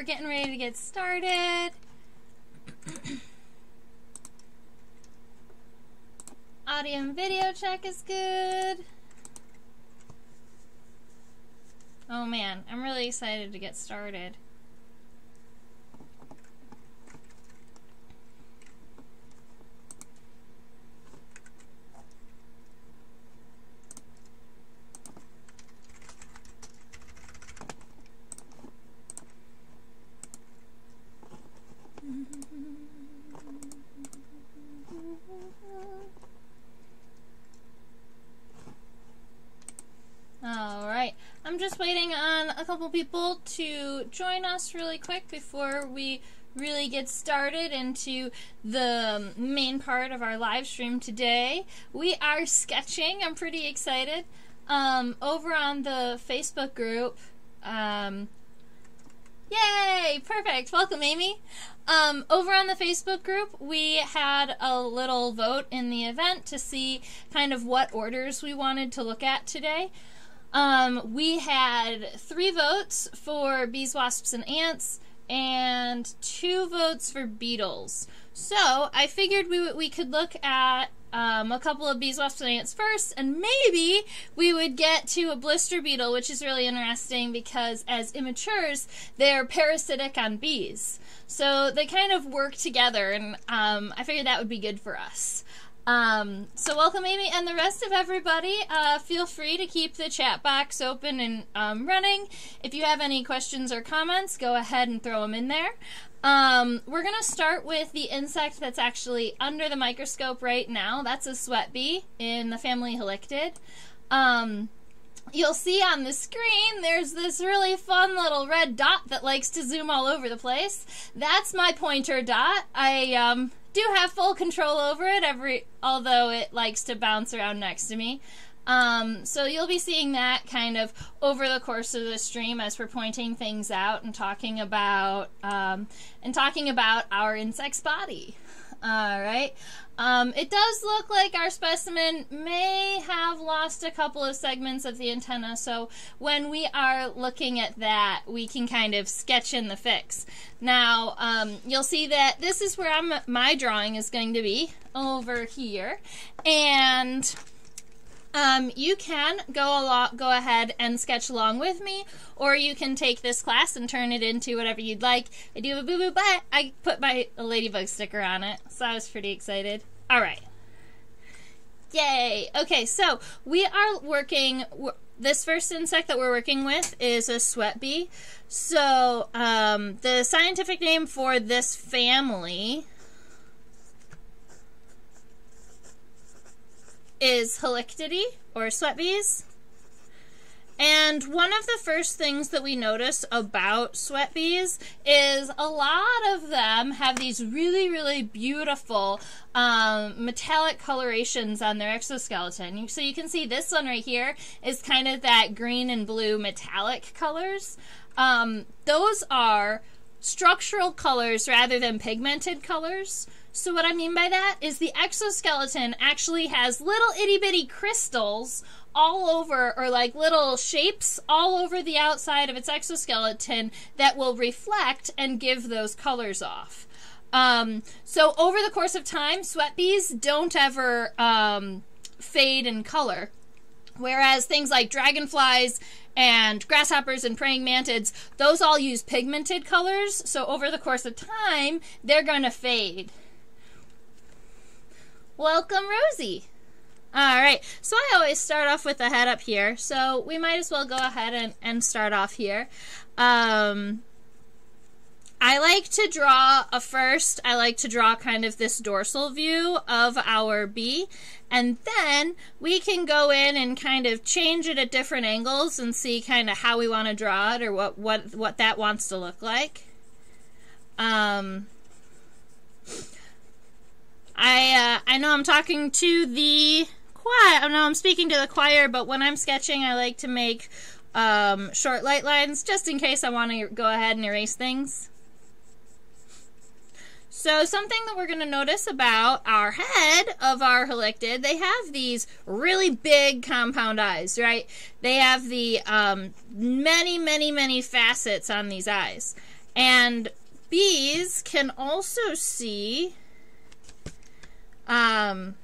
we're getting ready to get started. Audio and video check is good. Oh man, I'm really excited to get started. All right, I'm just waiting on a couple people to join us really quick before we really get started into the main part of our live stream today. We are sketching. I'm pretty excited. Um, over on the Facebook group, um, Yay! Perfect. Welcome, Amy. Um, over on the Facebook group, we had a little vote in the event to see kind of what orders we wanted to look at today. Um, we had three votes for bees, wasps, and ants, and two votes for beetles. So I figured we we could look at um, a couple of bees, wasps, and ants first, and maybe we would get to a blister beetle, which is really interesting because as immatures, they're parasitic on bees. So they kind of work together, and um, I figured that would be good for us. Um, so welcome, Amy, and the rest of everybody. Uh, feel free to keep the chat box open and um, running. If you have any questions or comments, go ahead and throw them in there. Um, we're going to start with the insect that's actually under the microscope right now. That's a sweat bee in the family Halictid. Um, you'll see on the screen there's this really fun little red dot that likes to zoom all over the place. That's my pointer dot. I um, do have full control over it every although it likes to bounce around next to me. Um, so you'll be seeing that kind of over the course of the stream as we're pointing things out and talking about um, and talking about our insect's body. All right. Um, it does look like our specimen may have lost a couple of segments of the antenna, so when we are looking at that, we can kind of sketch in the fix. Now, um, you'll see that this is where I'm, my drawing is going to be, over here, and um, you can go along, go ahead and sketch along with me, or you can take this class and turn it into whatever you'd like. I do a boo boo, but I put my ladybug sticker on it, so I was pretty excited. All right. Yay! Okay, so we are working. This first insect that we're working with is a sweat bee. So um, the scientific name for this family is Halictidae, or sweat bees. And one of the first things that we notice about sweat bees is a lot of them have these really, really beautiful um, metallic colorations on their exoskeleton. So you can see this one right here is kind of that green and blue metallic colors. Um, those are structural colors rather than pigmented colors. So, what I mean by that is the exoskeleton actually has little itty bitty crystals all over, or like little shapes all over the outside of its exoskeleton that will reflect and give those colors off. Um, so, over the course of time, sweat bees don't ever um, fade in color. Whereas things like dragonflies and grasshoppers and praying mantids, those all use pigmented colors. So over the course of time, they're going to fade. Welcome, Rosie. All right, so I always start off with the head up here, so we might as well go ahead and, and start off here. Um, I like to draw a first, I like to draw kind of this dorsal view of our bee, and then we can go in and kind of change it at different angles and see kind of how we want to draw it or what, what, what that wants to look like. Um, I uh, I know I'm talking to the choir. I know I'm speaking to the choir, but when I'm sketching, I like to make um, short light lines just in case I want to go ahead and erase things. So something that we're going to notice about our head of our halictid, they have these really big compound eyes, right? They have the um, many, many, many facets on these eyes. And bees can also see um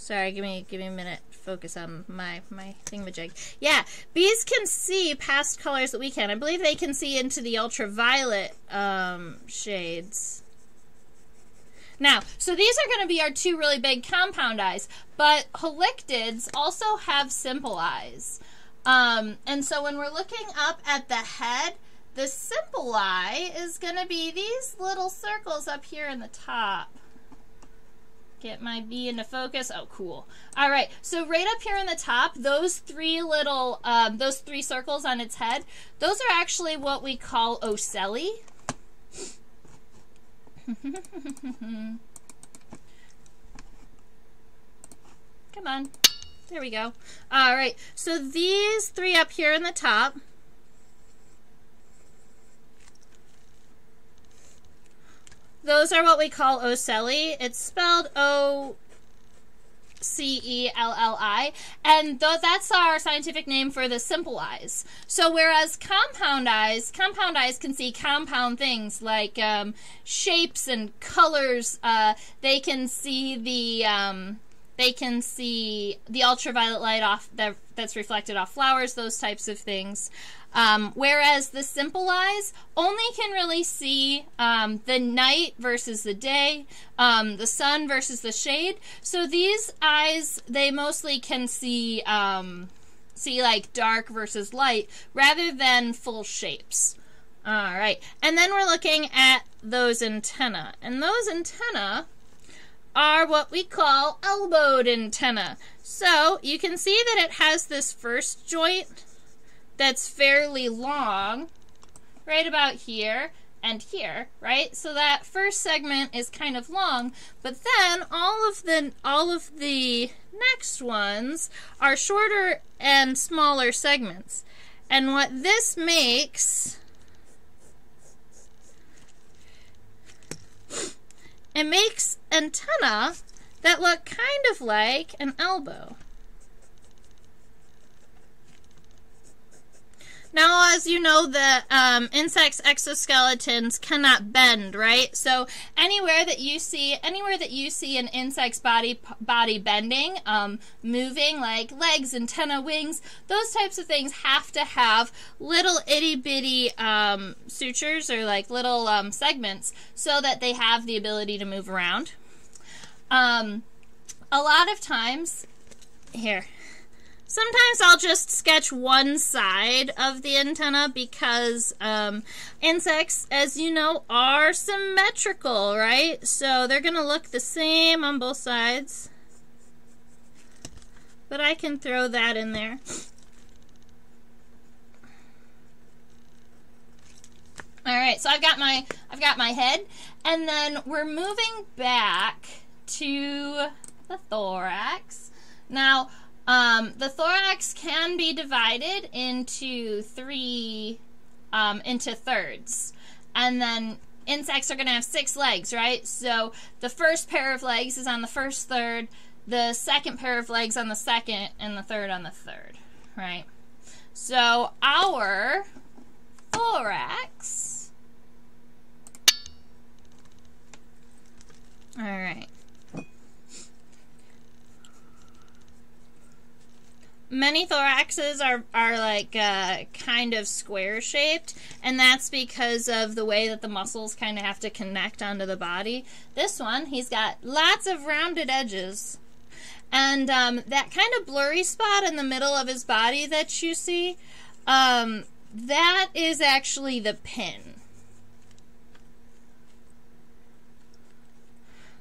sorry give me give me a minute focus on my my thingamajig yeah bees can see past colors that we can i believe they can see into the ultraviolet um shades now, so these are going to be our two really big compound eyes, but halictids also have simple eyes. Um, and so when we're looking up at the head, the simple eye is going to be these little circles up here in the top. Get my bee into focus. Oh, cool. All right. So right up here in the top, those three little, um, those three circles on its head, those are actually what we call ocelli. Come on. There we go. All right. So these three up here in the top. Those are what we call ocelli. It's spelled O C E L L I, and th- that's our scientific name for the simple eyes. So, whereas compound eyes, compound eyes can see compound things like um, shapes and colors. Uh, they can see the um, they can see the ultraviolet light off that, that's reflected off flowers, those types of things. Um, whereas the simple eyes only can really see um, the night versus the day, um, the sun versus the shade. So these eyes, they mostly can see um, see like dark versus light rather than full shapes. All right, and then we're looking at those antenna, and those antenna are what we call elbowed antenna. So you can see that it has this first joint that's fairly long, right about here and here, right? So that first segment is kind of long, but then all of the all of the next ones are shorter and smaller segments. And what this makes It makes antenna that look kind of like an elbow. Now, as you know, the um, insects' exoskeletons cannot bend, right? So anywhere that you see, anywhere that you see an insect's body body bending, um, moving, like legs, antenna, wings, those types of things have to have little itty bitty um, sutures or like little um, segments so that they have the ability to move around. Um, a lot of times, here. Sometimes I'll just sketch one side of the antenna because um, insects, as you know, are symmetrical, right? So they're going to look the same on both sides. But I can throw that in there. All right, so I've got my I've got my head, and then we're moving back to the thorax. Now, um, the thorax can be divided into three, um, into thirds. And then insects are going to have six legs, right? So the first pair of legs is on the first third, the second pair of legs on the second, and the third on the third, right? So our thorax. All right. Many thoraxes are are like uh, kind of square shaped, and that's because of the way that the muscles kind of have to connect onto the body. This one, he's got lots of rounded edges, and um, that kind of blurry spot in the middle of his body that you see, um, that is actually the pin.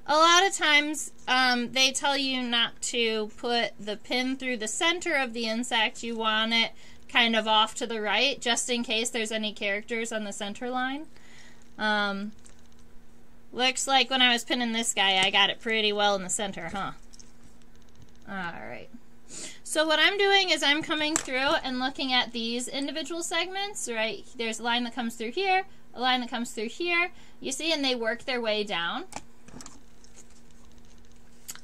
A lot of times um, they tell you not to put the pin through the center of the insect. You want it kind of off to the right, just in case there's any characters on the center line. Um, looks like when I was pinning this guy, I got it pretty well in the center, huh? Alright. So what I'm doing is I'm coming through and looking at these individual segments, right? There's a line that comes through here, a line that comes through here. You see, and they work their way down.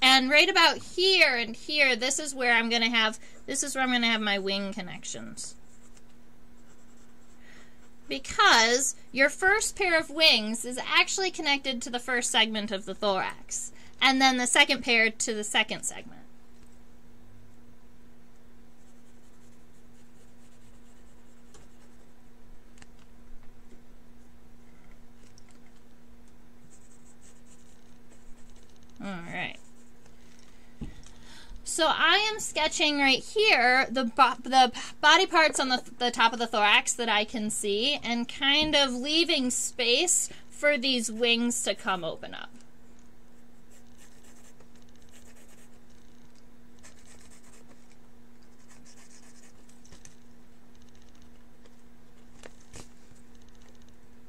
And right about here and here, this is where I'm going to have, this is where I'm going to have my wing connections. because your first pair of wings is actually connected to the first segment of the thorax, and then the second pair to the second segment. All right. So I am sketching right here the bo- the body parts on the, the top of the thorax that I can see and kind of leaving space for these wings to come open up.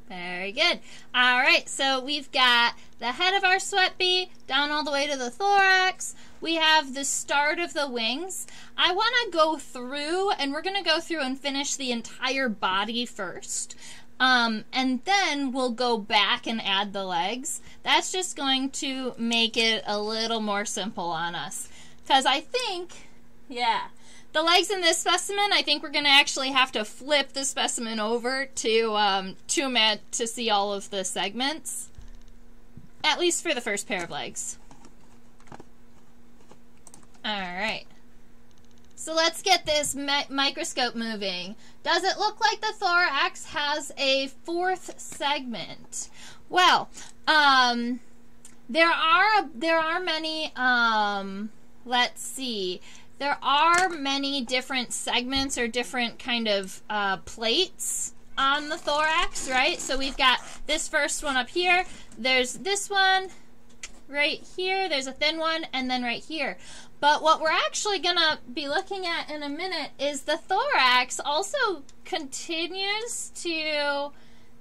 Very good. All right, so we've got the head of our sweat bee down all the way to the thorax. We have the start of the wings. I want to go through, and we're going to go through and finish the entire body first. Um, and then we'll go back and add the legs. That's just going to make it a little more simple on us. Because I think, yeah, the legs in this specimen, I think we're going to actually have to flip the specimen over to um, to to see all of the segments. At least for the first pair of legs. Alright. So let's get this mi microscope moving. Does it look like the thorax has a fourth segment? Well, um, there are there are many um, let's see there are many different segments or different kind of uh, plates on the thorax, right? So we've got this first one up here. There's this one right here. There's a thin one, and then right here. But what we're actually going to be looking at in a minute is the thorax also continues to.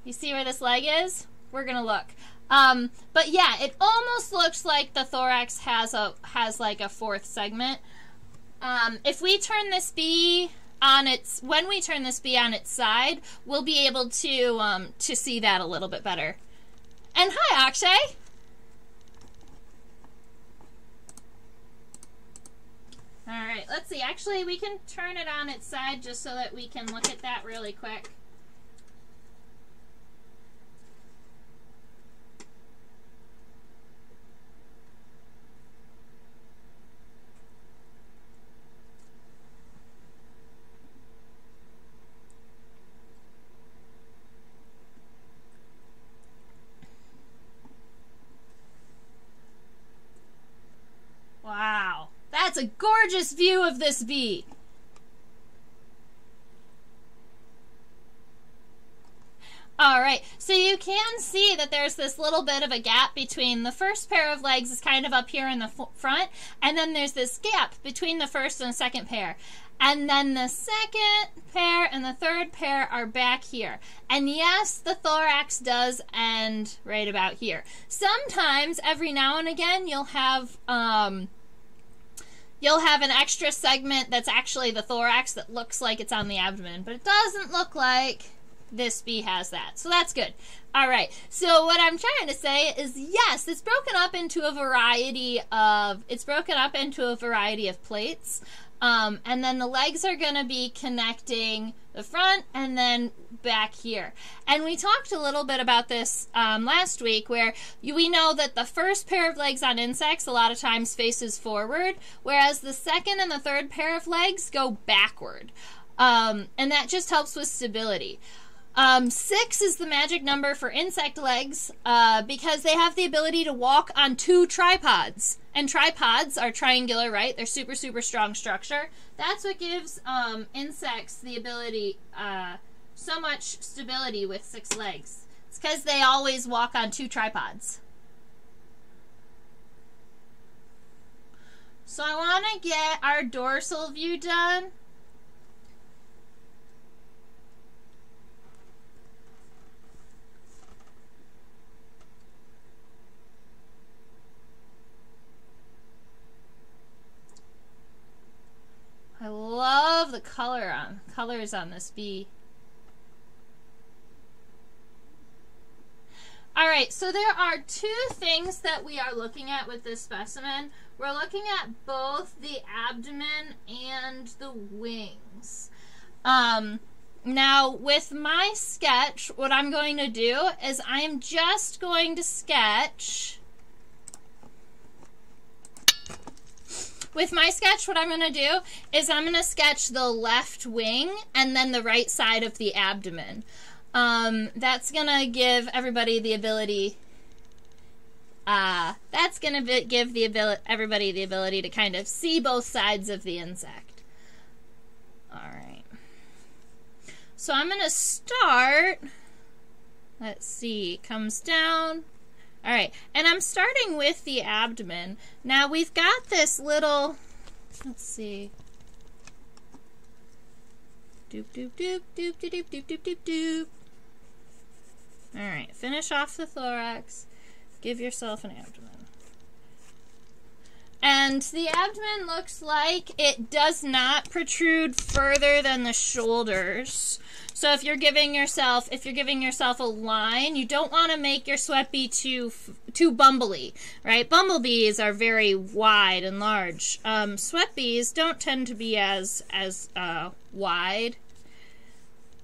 You see where this leg is? We're going to look. Um, but yeah, it almost looks like the thorax has a has like a fourth segment. Um, if we turn this bee on its when we turn this bee on its side, we'll be able to um, to see that a little bit better. And hi, Akshay. All right, let's see. Actually, we can turn it on its side just so that we can look at that really quick. Wow. That's a gorgeous view of this bee. All right, so you can see that there's this little bit of a gap between the first pair of legs is kind of up here in the front, and then there's this gap between the first and second pair. And then the second pair and the third pair are back here. And yes, the thorax does end right about here. Sometimes, every now and again, you'll have um, you'll have an extra segment that's actually the thorax that looks like it's on the abdomen, but it doesn't look like this bee has that. So that's good. All right. So what I'm trying to say is yes, it's broken up into a variety of it's broken up into a variety of plates. Um, and then the legs are going to be connecting the front and then back here. And we talked a little bit about this um, last week where we know that the first pair of legs on insects a lot of times faces forward, whereas the second and the third pair of legs go backward. Um, and that just helps with stability. Um, six is the magic number for insect legs uh, because they have the ability to walk on two tripods. And tripods are triangular, right? They're super, super strong structure. That's what gives um, insects the ability, uh, so much stability with six legs. It's because they always walk on two tripods. So I want to get our dorsal view done. I love the color on colors on this bee. All right, so there are two things that we are looking at with this specimen. We're looking at both the abdomen and the wings. Um, now, with my sketch, what I'm going to do is I'm just going to sketch. With my sketch, what I'm going to do is I'm going to sketch the left wing and then the right side of the abdomen. Um, that's going to give everybody the ability uh, that's going to give the ability, everybody the ability to kind of see both sides of the insect. All right. So I'm going to start. Let's see. Comes down. All right. And I'm starting with the abdomen. Now we've got this little. Let's see. Doop, doop, doop, doop, doop, doop, doop, doop, doop. All right. Finish off the thorax. Give yourself an abdomen. And the abdomen looks like it does not protrude further than the shoulders. So if you're giving yourself if you're giving yourself a line, you don't want to make your sweat bee too too bumbly, right? Bumblebees are very wide and large. Um, sweat bees don't tend to be as as uh, wide,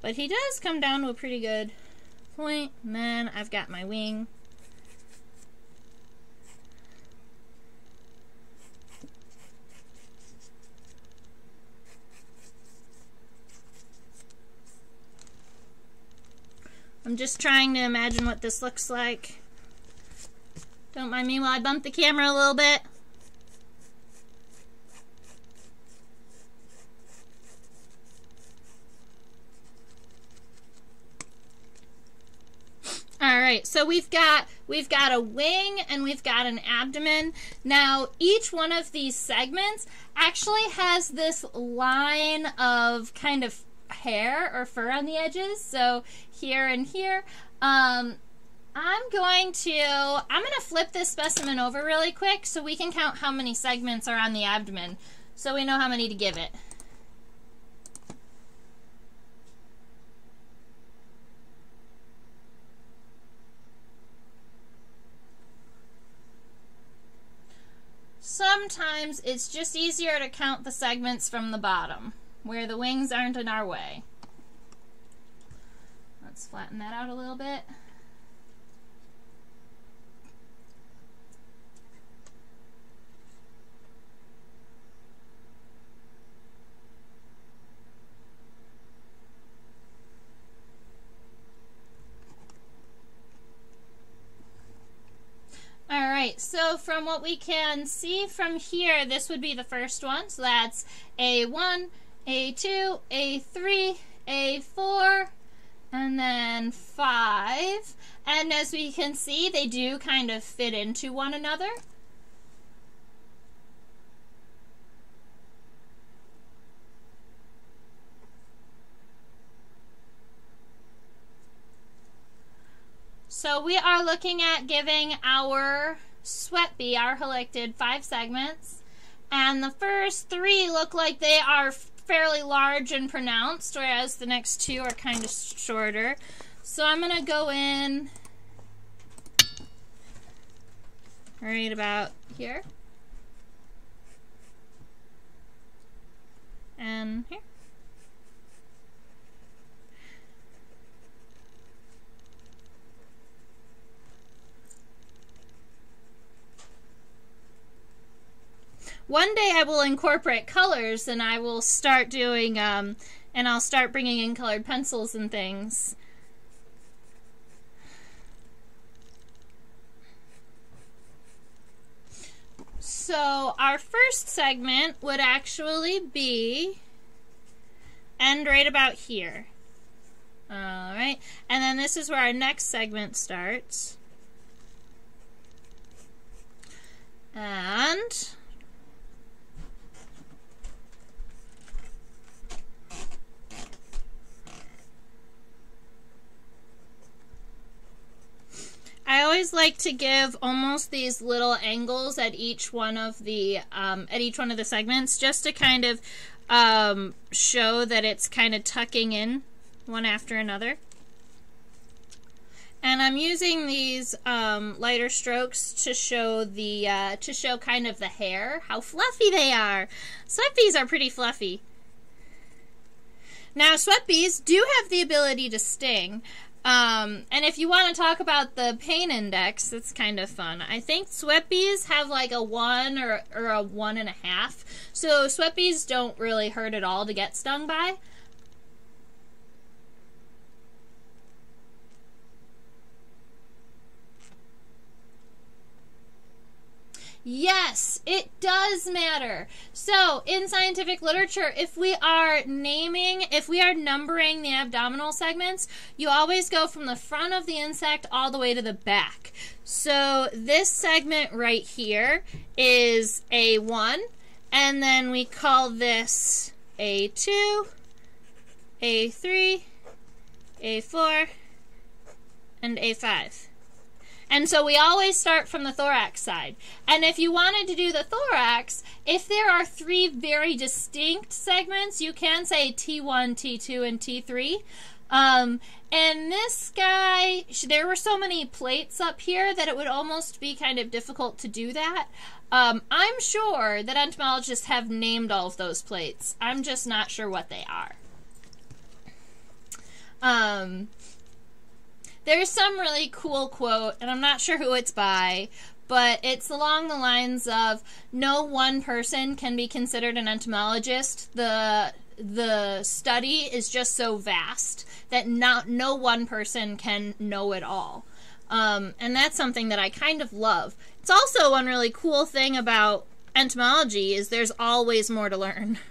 but he does come down to a pretty good point. And then I've got my wing. I'm just trying to imagine what this looks like. Don't mind me while I bump the camera a little bit. All right, so we've got we've got a wing and we've got an abdomen. Now, each one of these segments actually has this line of kind of hair or fur on the edges. So here and here. Um, I'm going to I'm going to flip this specimen over really quick so we can count how many segments are on the abdomen so we know how many to give it. Sometimes it's just easier to count the segments from the bottom where the wings aren't in our way. Let's flatten that out a little bit. All right, so from what we can see from here, this would be the first one. So that's A1, A2, A3, A4, and then 5. And as we can see, they do kind of fit into one another. So we are looking at giving our sweat bee, our halictid, five segments. And the first three look like they are fairly large and pronounced, whereas the next two are kind of shorter. So I'm going to go in right about here. And here. One day I will incorporate colors and I will start doing, um, and I'll start bringing in colored pencils and things. So our first segment would actually be end right about here. Alright, and then this is where our next segment starts. And I always like to give almost these little angles at each one of the um, at each one of the segments just to kind of um, show that it's kind of tucking in one after another. And I'm using these um, lighter strokes to show the uh, to show kind of the hair, how fluffy they are. Sweat bees are pretty fluffy. Now, sweat bees do have the ability to sting. Um, and if you want to talk about the pain index, it's kind of fun. I think sweat bees have like a one or, or a one and a half. So sweat bees don't really hurt at all to get stung by. Yes, it does matter. So, in scientific literature, if we are naming, if we are numbering the abdominal segments, you always go from the front of the insect all the way to the back. So, this segment right here is A1, and then we call this A2, A3, A4, and A5. And so we always start from the thorax side. And if you wanted to do the thorax, if there are three very distinct segments, you can say T1, T2, and T3. Um, and this guy, there were so many plates up here that it would almost be kind of difficult to do that. Um, I'm sure that entomologists have named all of those plates. I'm just not sure what they are. Um, there's some really cool quote, and I'm not sure who it's by, but it's along the lines of no one person can be considered an entomologist. The the study is just so vast that not no one person can know it all. Um, and that's something that I kind of love. It's also one really cool thing about entomology is there's always more to learn.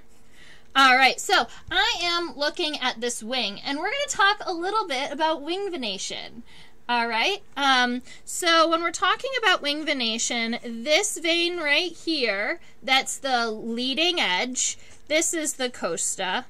All right, so I am looking at this wing, and we're going to talk a little bit about wing venation. All right, um, so when we're talking about wing venation, this vein right here, that's the leading edge, this is the costa.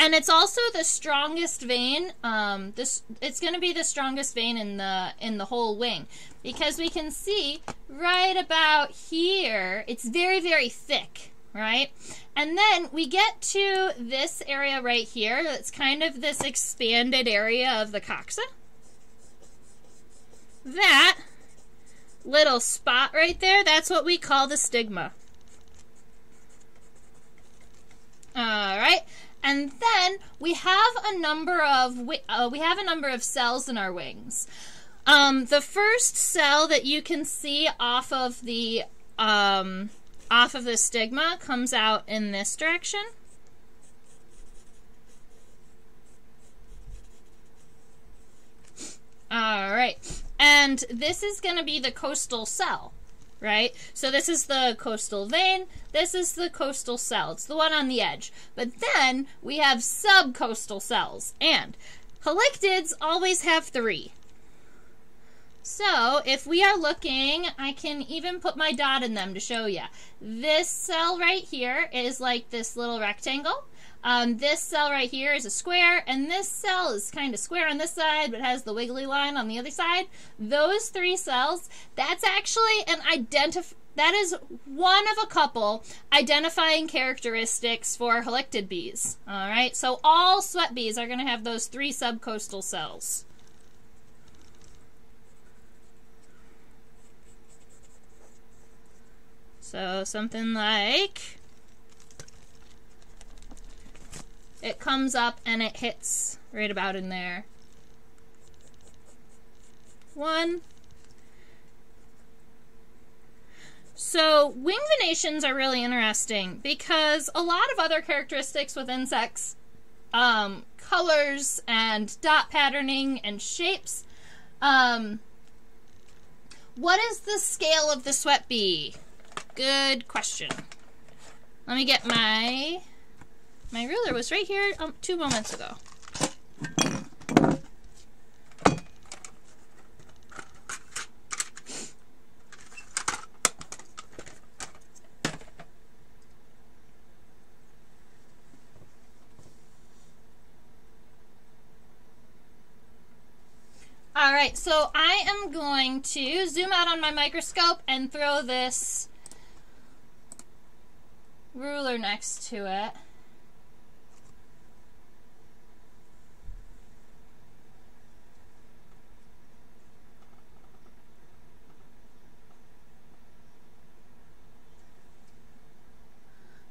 And it's also the strongest vein. Um, this it's going to be the strongest vein in the in the whole wing because we can see right about here. It's very very thick right? And then we get to this area right here. That's kind of this expanded area of the costa. That little spot right there, that's what we call the stigma. All right. And then we have a number of uh, we have a number of cells in our wings. Um, the first cell that you can see off of the um, off of the stigma comes out in this direction. All right. And this is going to be the costal cell, right? So this is the costal vein. This is the costal cell. It's the one on the edge. But then we have subcostal cells. And halictids always have three. So if we are looking, I can even put my dot in them to show you. This cell right here is like this little rectangle. Um, this cell right here is a square, and this cell is kind of square on this side, but has the wiggly line on the other side. Those three cells, that's actually an identif that is one of a couple identifying characteristics for halictid bees. All right, so all sweat bees are going to have those three subcostal cells. So something like it comes up and it hits right about in there. One. So wing venations are really interesting because a lot of other characteristics with insects, um, colors and dot patterning and shapes. Um, what is the scale of the sweat bee? Good question. Let me get my my ruler was right here um, two moments ago. All right, so I am going to zoom out on my microscope and throw this ruler next to it.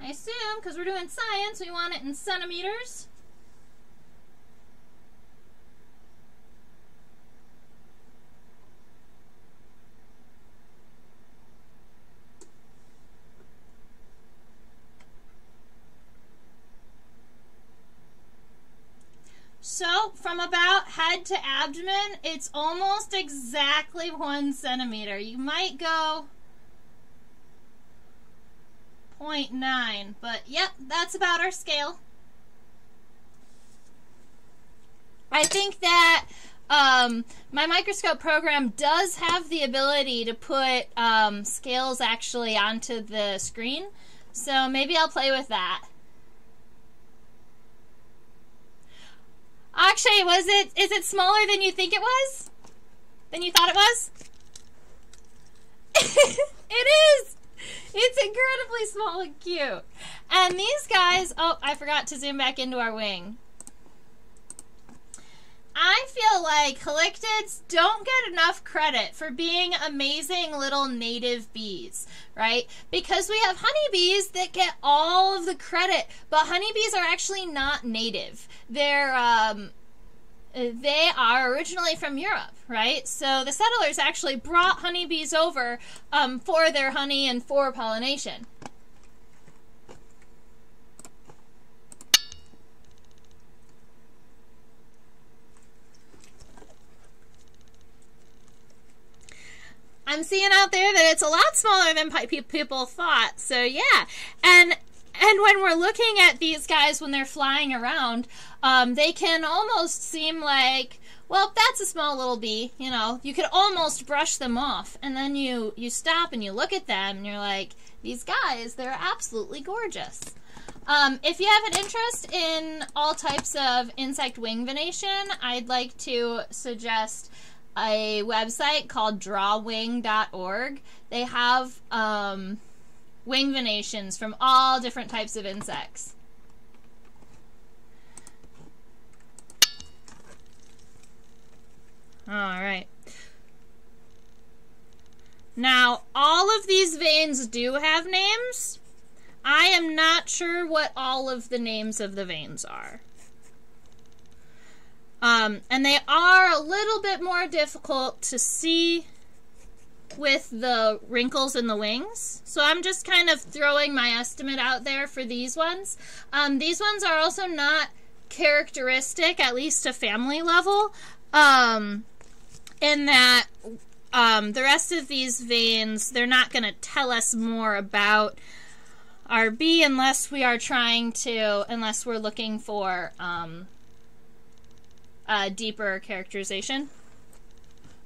I assume, because we're doing science, we want it in centimeters. So, from about head to abdomen, it's almost exactly one centimeter. You might go 0.9, but yep, that's about our scale. I think that um, my microscope program does have the ability to put um, scales actually onto the screen, so maybe I'll play with that. Actually, was it? Is it smaller than you think it was? Than you thought it was? it is. It's incredibly small and cute. And these guys. Oh, I forgot to zoom back into our wing. I feel like halictids don't get enough credit for being amazing little native bees, right? Because we have honeybees that get all of the credit, but honeybees are actually not native. They're um, they are originally from Europe, right? So the settlers actually brought honeybees over um, for their honey and for pollination. I'm seeing out there that it's a lot smaller than people thought. So yeah, and and when we're looking at these guys when they're flying around, um, they can almost seem like well that's a small little bee you know you could almost brush them off and then you you stop and you look at them and you're like these guys they're absolutely gorgeous um, if you have an interest in all types of insect wing venation i'd like to suggest a website called drawwing.org. They have um, wing venations from all different types of insects. All right. Now, all of these veins do have names. I am not sure what all of the names of the veins are. Um, and they are a little bit more difficult to see with the wrinkles in the wings. So I'm just kind of throwing my estimate out there for these ones. Um, these ones are also not characteristic, at least a family level, um, in that um, the rest of these veins, they're not going to tell us more about our bee unless we are trying to, unless we're looking for um, uh, deeper characterization.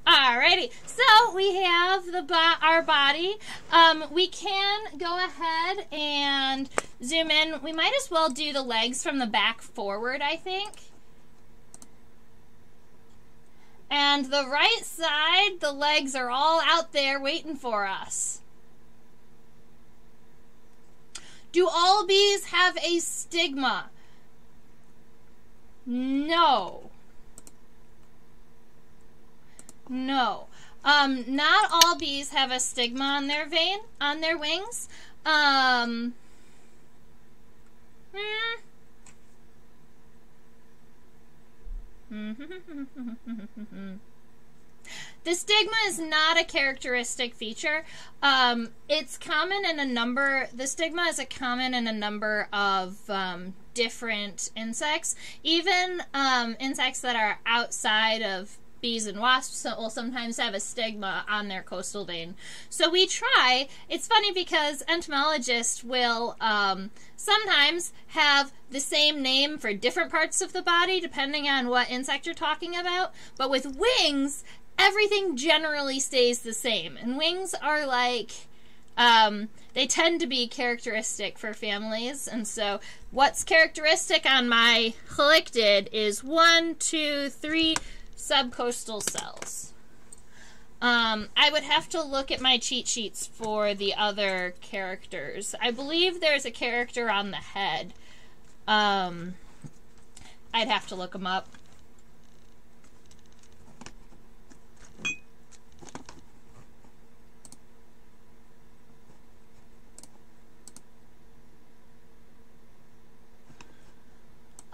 Alrighty, so we have the bo our body. Um, we can go ahead and zoom in. We might as well do the legs from the back forward, I think. And the right side, the legs are all out there waiting for us. Do all bees have a stigma? No. No. Um, not all bees have a stigma on their vein, on their wings. Um, the stigma is not a characteristic feature. Um, it's common in a number. The stigma is a common in a number of um, different insects, even um, insects that are outside of bees and wasps will sometimes have a stigma on their costal vein. So we try. It's funny because entomologists will um, sometimes have the same name for different parts of the body depending on what insect you're talking about. But with wings, everything generally stays the same. And wings are like. Um, they tend to be characteristic for families, and so what's characteristic on my halictid is one, two, three, subcostal cells. Um, I would have to look at my cheat sheets for the other characters. I believe there's a character on the head. Um, I'd have to look them up.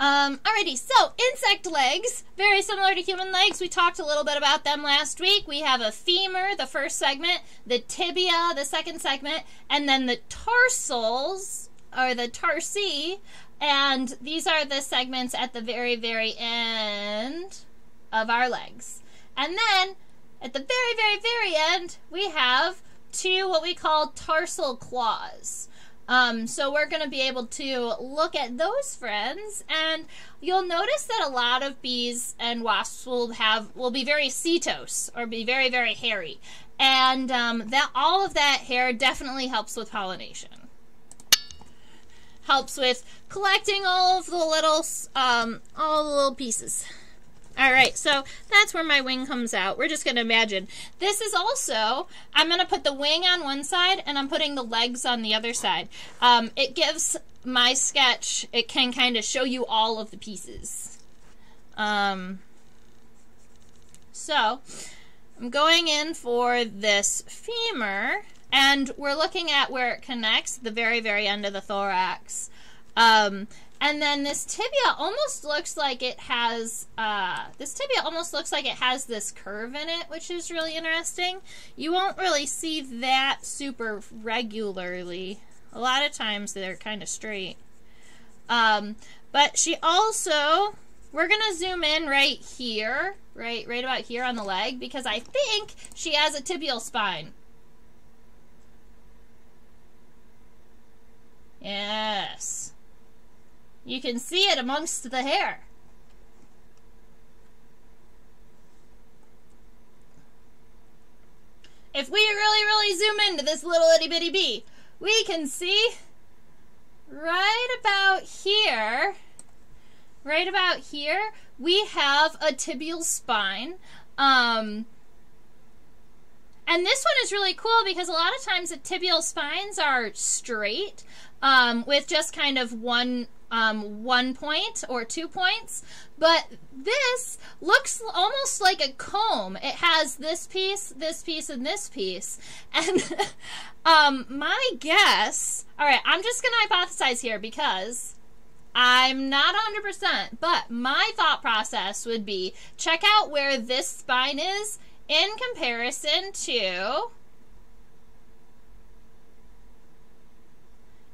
Um, alrighty, so insect legs, very similar to human legs. We talked a little bit about them last week. We have a femur, the first segment, the tibia, the second segment, and then the tarsals or the tarsi, and these are the segments at the very, very end of our legs. And then at the very, very, very end, we have two what we call tarsal claws. Um, so we're going to be able to look at those friends, and you'll notice that a lot of bees and wasps will have will be very setose or be very very hairy, and um, that all of that hair definitely helps with pollination. Helps with collecting all of the little um, all the little pieces. All right, so that's where my wing comes out. We're just going to imagine. This is also, I'm going to put the wing on one side and I'm putting the legs on the other side. Um, it gives my sketch, it can kind of show you all of the pieces. Um, so, I'm going in for this femur and we're looking at where it connects, the very, very end of the thorax. Um, and then this tibia almost looks like it has, uh, this tibia almost looks like it has this curve in it, which is really interesting. You won't really see that super regularly. A lot of times they're kind of straight. Um, but she also, we're going to zoom in right here, right, right about here on the leg, because I think she has a tibial spine. Yes. You can see it amongst the hair. If we really, really zoom into this little itty bitty bee, we can see right about here, right about here, we have a tibial spine. Um, and this one is really cool because a lot of times the tibial spines are straight um, with just kind of one um, one point or two points, but this looks almost like a comb. It has this piece, this piece, and this piece. And um, my guess, all right, I'm just going to hypothesize here because I'm not 100%, but my thought process would be check out where this spine is in comparison to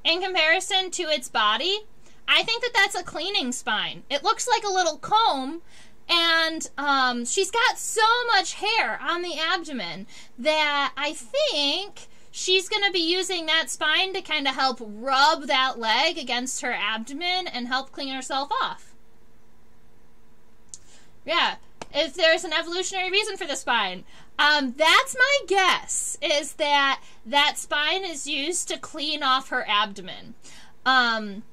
in comparison to its body I think that that's a cleaning spine. It looks like a little comb, and um, she's got so much hair on the abdomen that I think she's going to be using that spine to kind of help rub that leg against her abdomen and help clean herself off. Yeah, if there's an evolutionary reason for the spine. Um, that's my guess, is that that spine is used to clean off her abdomen. Um,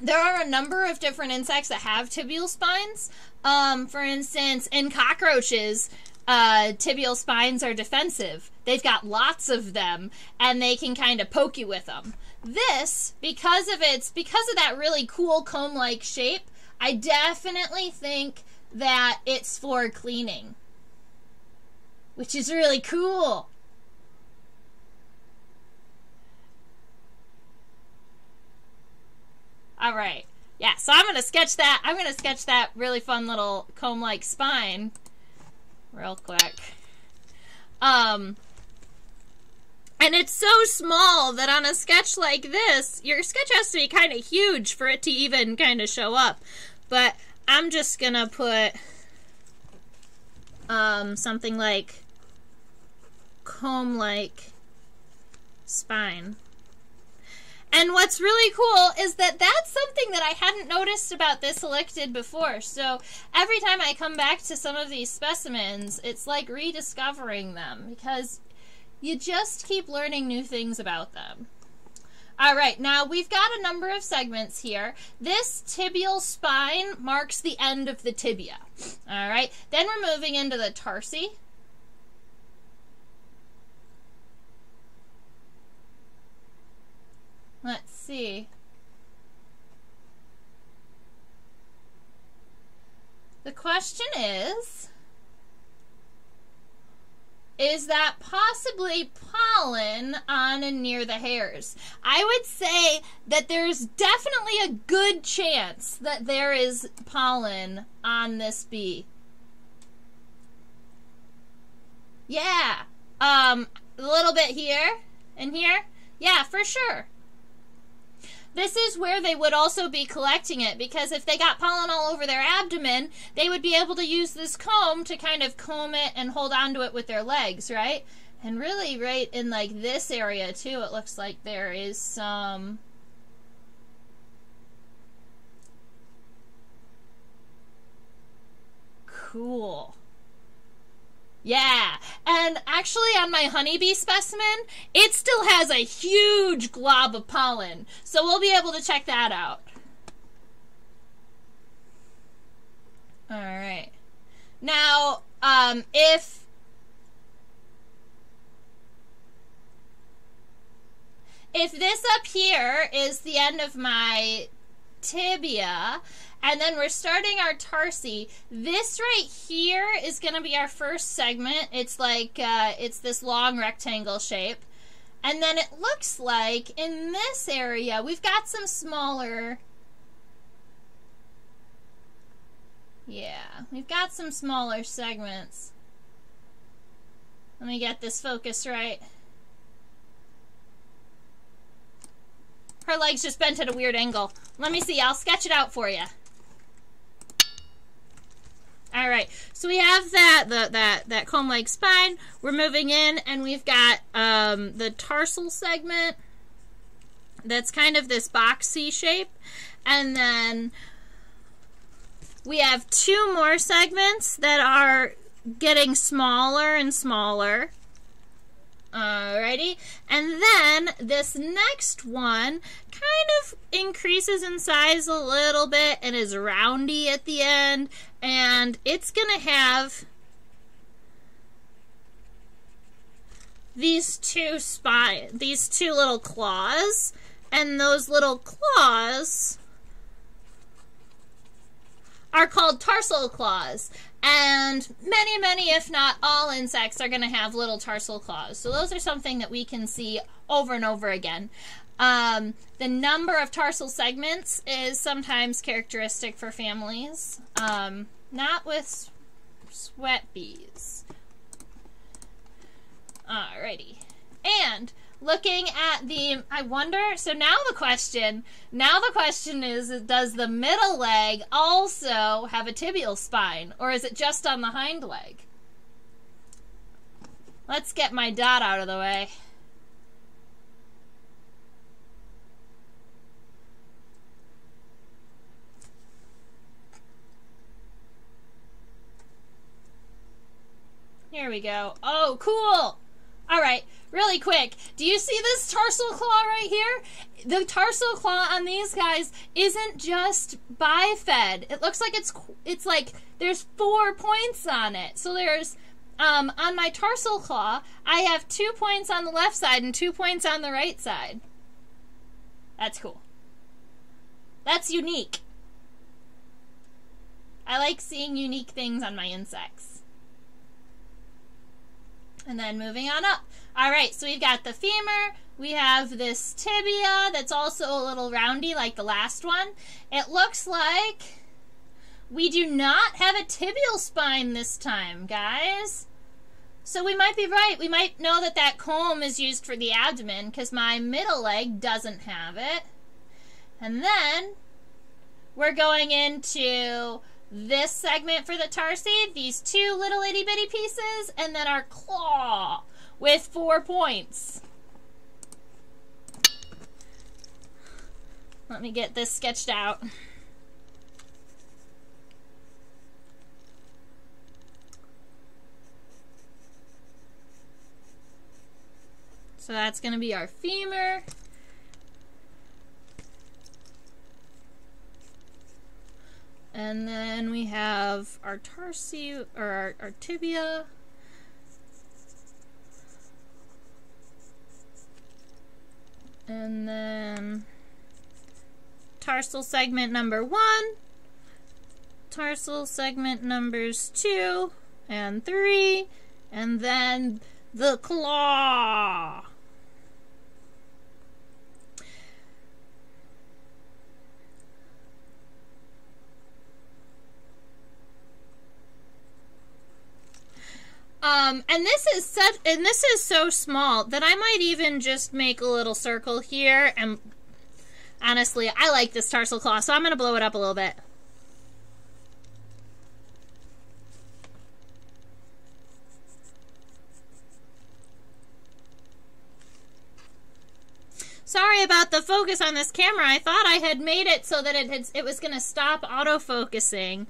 there are a number of different insects that have tibial spines. Um, for instance, in cockroaches, uh, tibial spines are defensive. They've got lots of them, and they can kind of poke you with them. This, because of its, because of that really cool comb-like shape, I definitely think that it's for cleaning, which is really cool. All right. Yeah, so I'm going to sketch that. I'm going to sketch that really fun little comb-like spine real quick. Um, and it's so small that on a sketch like this, your sketch has to be kind of huge for it to even kind of show up. But I'm just going to put um, something like comb-like spine. And what's really cool is that that's something that I hadn't noticed about this halictid before. So every time I come back to some of these specimens, it's like rediscovering them because you just keep learning new things about them. All right, now we've got a number of segments here. This tibial spine marks the end of the tibia. All right, then we're moving into the tarsi. Let's see. The question is is that possibly pollen on and near the hairs? I would say that there's definitely a good chance that there is pollen on this bee. Yeah. Um, a little bit here and here. Yeah, for sure. This is where they would also be collecting it because if they got pollen all over their abdomen, they would be able to use this comb to kind of comb it and hold on to it with their legs, right? And really, right in like this area too, it looks like there is some. Cool. Yeah, and actually on my honeybee specimen, it still has a huge glob of pollen, so we'll be able to check that out. All right. Now, um, if if this up here is the end of my tibia, and then we're starting our tarsi. This right here is going to be our first segment. It's like, uh, it's this long rectangle shape. And then it looks like in this area, we've got some smaller... Yeah, we've got some smaller segments. Let me get this focus right. Her leg's just bent at a weird angle. Let me see. I'll sketch it out for you. All right, so we have that the, that that comb-like spine. We're moving in, and we've got um, the tarsal segment. That's kind of this boxy shape, and then we have two more segments that are getting smaller and smaller. Alrighty, and then this next one kind of increases in size a little bit and is roundy at the end, and it's gonna have these two spine, these two little claws, and those little claws are called tarsal claws. And many, many, if not all insects are going to have little tarsal claws. So those are something that we can see over and over again. Um, the number of tarsal segments is sometimes characteristic for families, um, not with sweat bees. Alrighty. And looking at the I wonder so now the question now the question is does the middle leg also have a tibial spine or is it just on the hind leg? Let's get my dot out of the way. Here we go. Oh, cool. All right, really quick. Do you see this tarsal claw right here? The tarsal claw on these guys isn't just bifid. It looks like it's it's like there's four points on it. So there's um, on my tarsal claw, I have two points on the left side and two points on the right side. That's cool. That's unique. I like seeing unique things on my insects. And then moving on up. All right, so we've got the femur. We have this tibia that's also a little roundy like the last one. It looks like we do not have a tibial spine this time, guys. So we might be right. We might know that that comb is used for the abdomen because my middle leg doesn't have it. And then we're going into this segment for the tarsi, these two little itty bitty pieces, and then our claw with four points. Let me get this sketched out. So that's going to be our femur. And then we have our tarsi, or our, our tibia. And then tarsal segment number one, tarsal segment numbers two and three, and then the claw. Um, and this is such, and this is so small that I might even just make a little circle here and Honestly, I like this tarsal claw, so I'm going to blow it up a little bit. Sorry about the focus on this camera. I thought I had made it so that it had, it was going to stop autofocusing.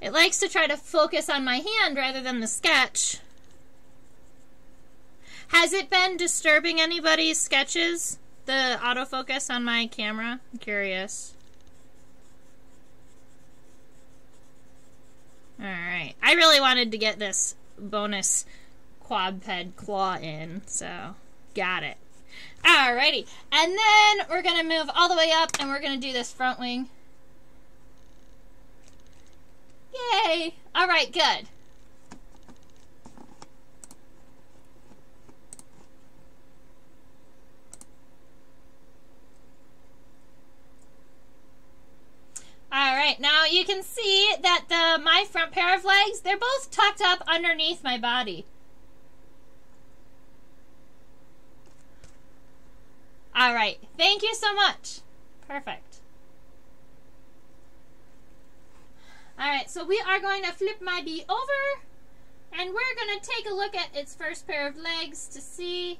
It likes to try to focus on my hand rather than the sketch. Has it been disturbing anybody's sketches? The autofocus on my camera? I'm curious. Alright. I really wanted to get this bonus quadped claw in, so got it. Alrighty. And then we're going to move all the way up and we're going to do this front wing. Yay! Alright, good. Alright, now you can see that the my front pair of legs, they're both tucked up underneath my body. All right. Thank you so much. Perfect. All right. So we are going to flip my bee over. And we're going to take a look at its first pair of legs to see.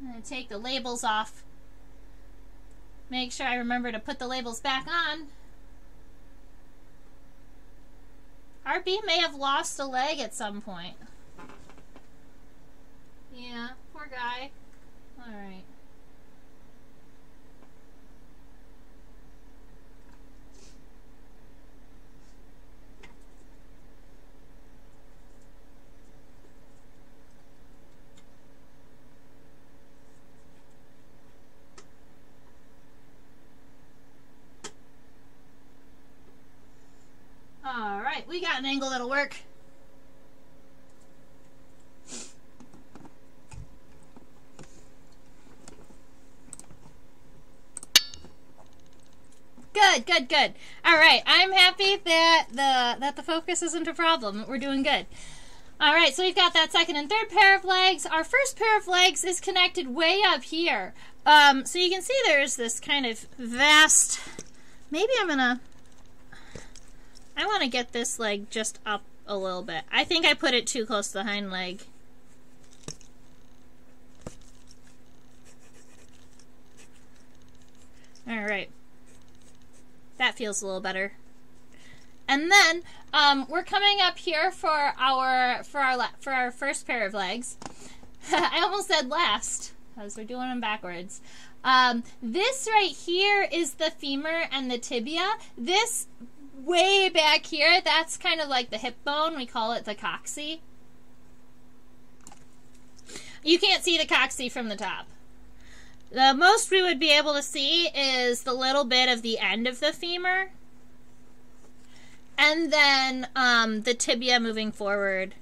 I'm going to take the labels off. Make sure I remember to put the labels back on. Our bee may have lost a leg at some point. Yeah, poor guy. Alright. Alright, we got an angle that'll work. Good, good, good. All right, I'm happy that the that the focus isn't a problem. We're doing good. All right, so we've got that second and third pair of legs. Our first pair of legs is connected way up here. Um, so you can see there's this kind of vast. Maybe I'm gonna. I want to get this leg just up a little bit. I think I put it too close to the hind leg. All right. That feels a little better. And then um, we're coming up here for our for our for our first pair of legs. I almost said last because we're doing them backwards. Um, this right here is the femur and the tibia. This way back here, that's kind of like the hip bone. We call it the coxa. You can't see the coxa from the top. The most we would be able to see is the little bit of the end of the femur. And then um, the tibia moving forward.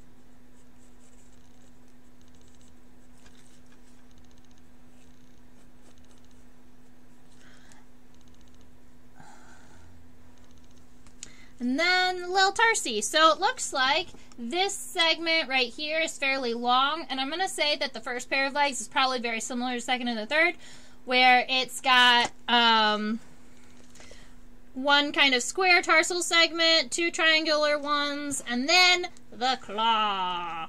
And then little tarsi. So it looks like this segment right here is fairly long, and I'm going to say that the first pair of legs is probably very similar to the second and the third, where it's got um, one kind of square tarsal segment, two triangular ones, and then the claw.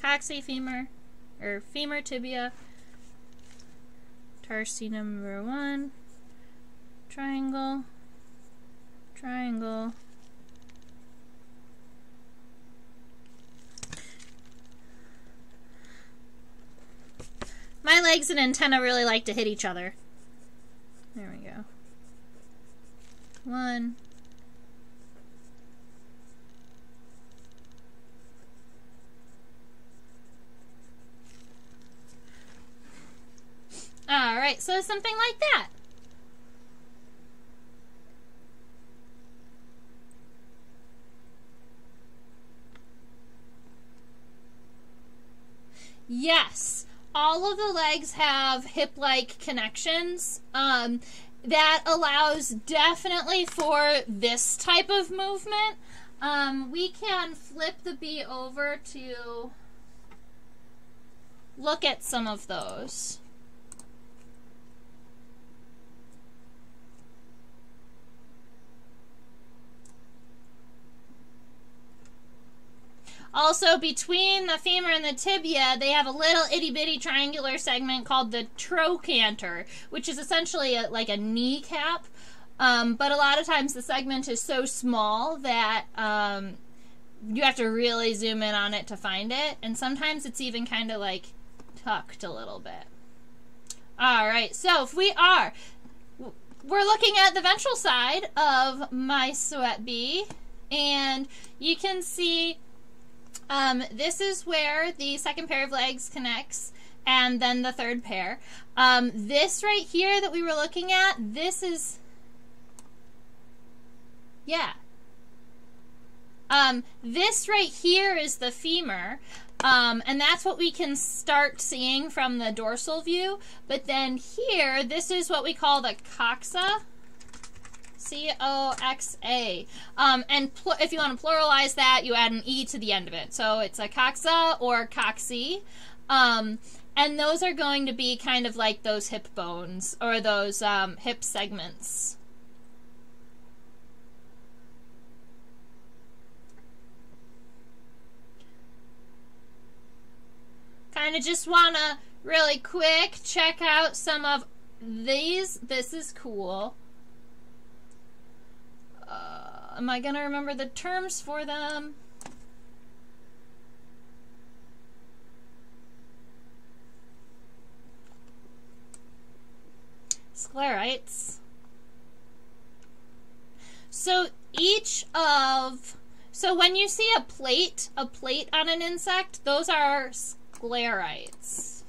Coxa femur, or femur tibia, tarsi number one, triangle, triangle, My legs and antenna really like to hit each other. There we go. One. Alright, so something like that. Yes all of the legs have hip-like connections. Um, that allows definitely for this type of movement. Um, we can flip the bee over to look at some of those. Also, between the femur and the tibia, they have a little itty bitty triangular segment called the trochanter, which is essentially a, like a kneecap. Um, but a lot of times the segment is so small that um, you have to really zoom in on it to find it. And sometimes it's even kind of like tucked a little bit. All right, so if we are, we're looking at the ventral side of my sweat bee, and you can see um, this is where the second pair of legs connects, and then the third pair. Um, this right here that we were looking at, this is, yeah. Um, this right here is the femur. Um, and that's what we can start seeing from the dorsal view. But then here, this is what we call the coxa. C-O-X-A. Um, and if you want to pluralize that, you add an E to the end of it. So it's a coxa or coxae. Um, and those are going to be kind of like those hip bones or those um, hip segments. kind of just want to really quick check out some of these. This is cool. Uh, am I going to remember the terms for them? Sclerites. So each of so when you see a plate, a plate on an insect, those are sclerites.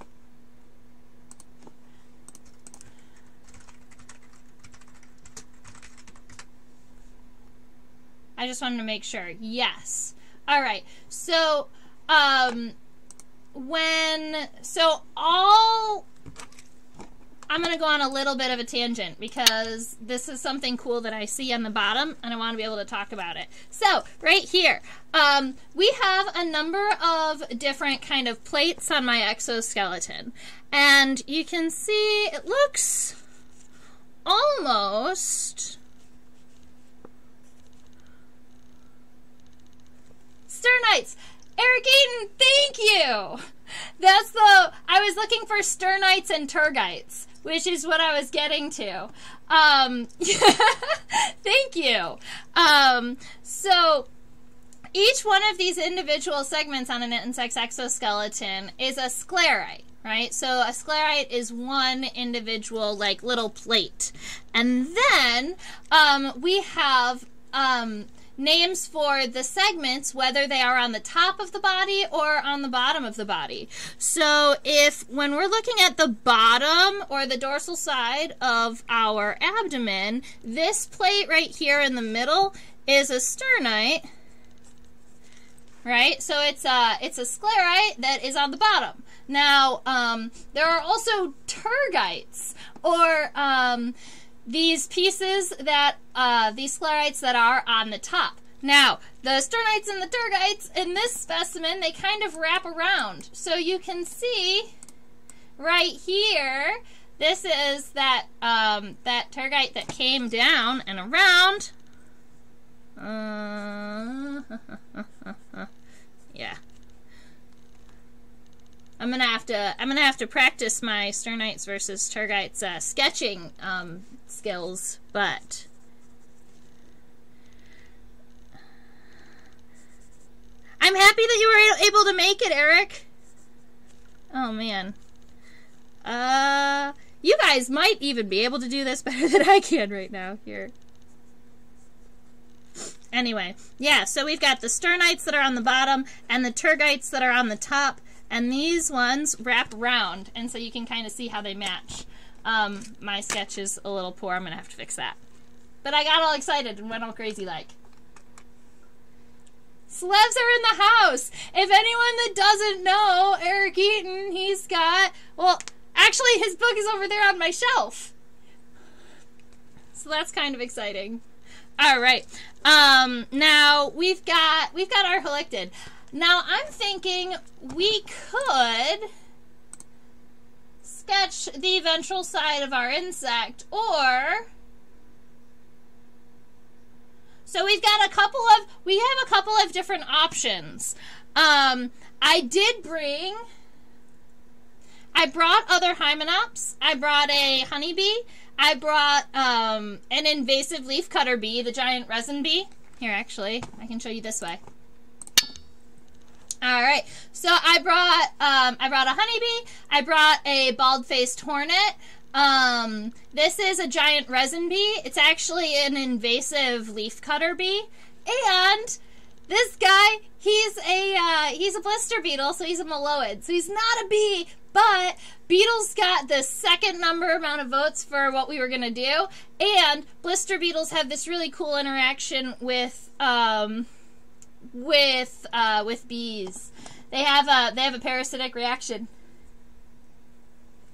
I just wanted to make sure. Yes. All right. So, um, when, so all I'm going to go on a little bit of a tangent because this is something cool that I see on the bottom and I want to be able to talk about it. So, right here, um, we have a number of different kind of plates on my exoskeleton. And you can see it looks almost sternites. Eric Eaton, thank you. That's the I was looking for sternites and tergites which is what I was getting to. Um, thank you. Um, so each one of these individual segments on an insect's exoskeleton is a sclerite right? So a sclerite is one individual like little plate. And then um, we have um, names for the segments, whether they are on the top of the body or on the bottom of the body. So if when we're looking at the bottom or the dorsal side of our abdomen, this plate right here in the middle is a sternite, right? So it's a, it's a sclerite that is on the bottom. Now, um, there are also tergites or um, these pieces that, uh, these sclerites that are on the top. Now, the sternites and the tergites in this specimen, they kind of wrap around. So you can see right here, this is that, um, that tergite that came down and around. Uh, yeah. I'm gonna have to I'm gonna have to practice my sternites versus tergites uh, sketching um, skills, but I'm happy that you were able to make it, Eric. Oh man. Uh, you guys might even be able to do this better than I can right now here. Anyway, yeah, so we've got the sternites that are on the bottom and the tergites that are on the top, and these ones wrap around, and so you can kind of see how they match. Um, my sketch is a little poor. I'm going to have to fix that. But I got all excited and went all crazy like. Slevs are in the house. If anyone that doesn't know Eric Eaton, he's got, well, actually his book is over there on my shelf. So that's kind of exciting. All right. Um, now we've got we've got our halictid. Now I'm thinking we could sketch the ventral side of our insect or so we've got a couple of we have a couple of different options. Um, I did bring. I brought other Hymenops. I brought a honeybee. I brought um, an invasive leafcutter bee, the giant resin bee. Here, actually, I can show you this way. All right, so I brought um, I brought a honeybee. I brought a bald-faced hornet. Um, this is a giant resin bee. It's actually an invasive leafcutter bee, and this guy, he's a uh, he's a blister beetle, so he's a meloid. So he's not a bee, but beetles got the second number amount of votes for what we were gonna do, and blister beetles have this really cool interaction with um, with uh, with bees. They have a they have a parasitic reaction.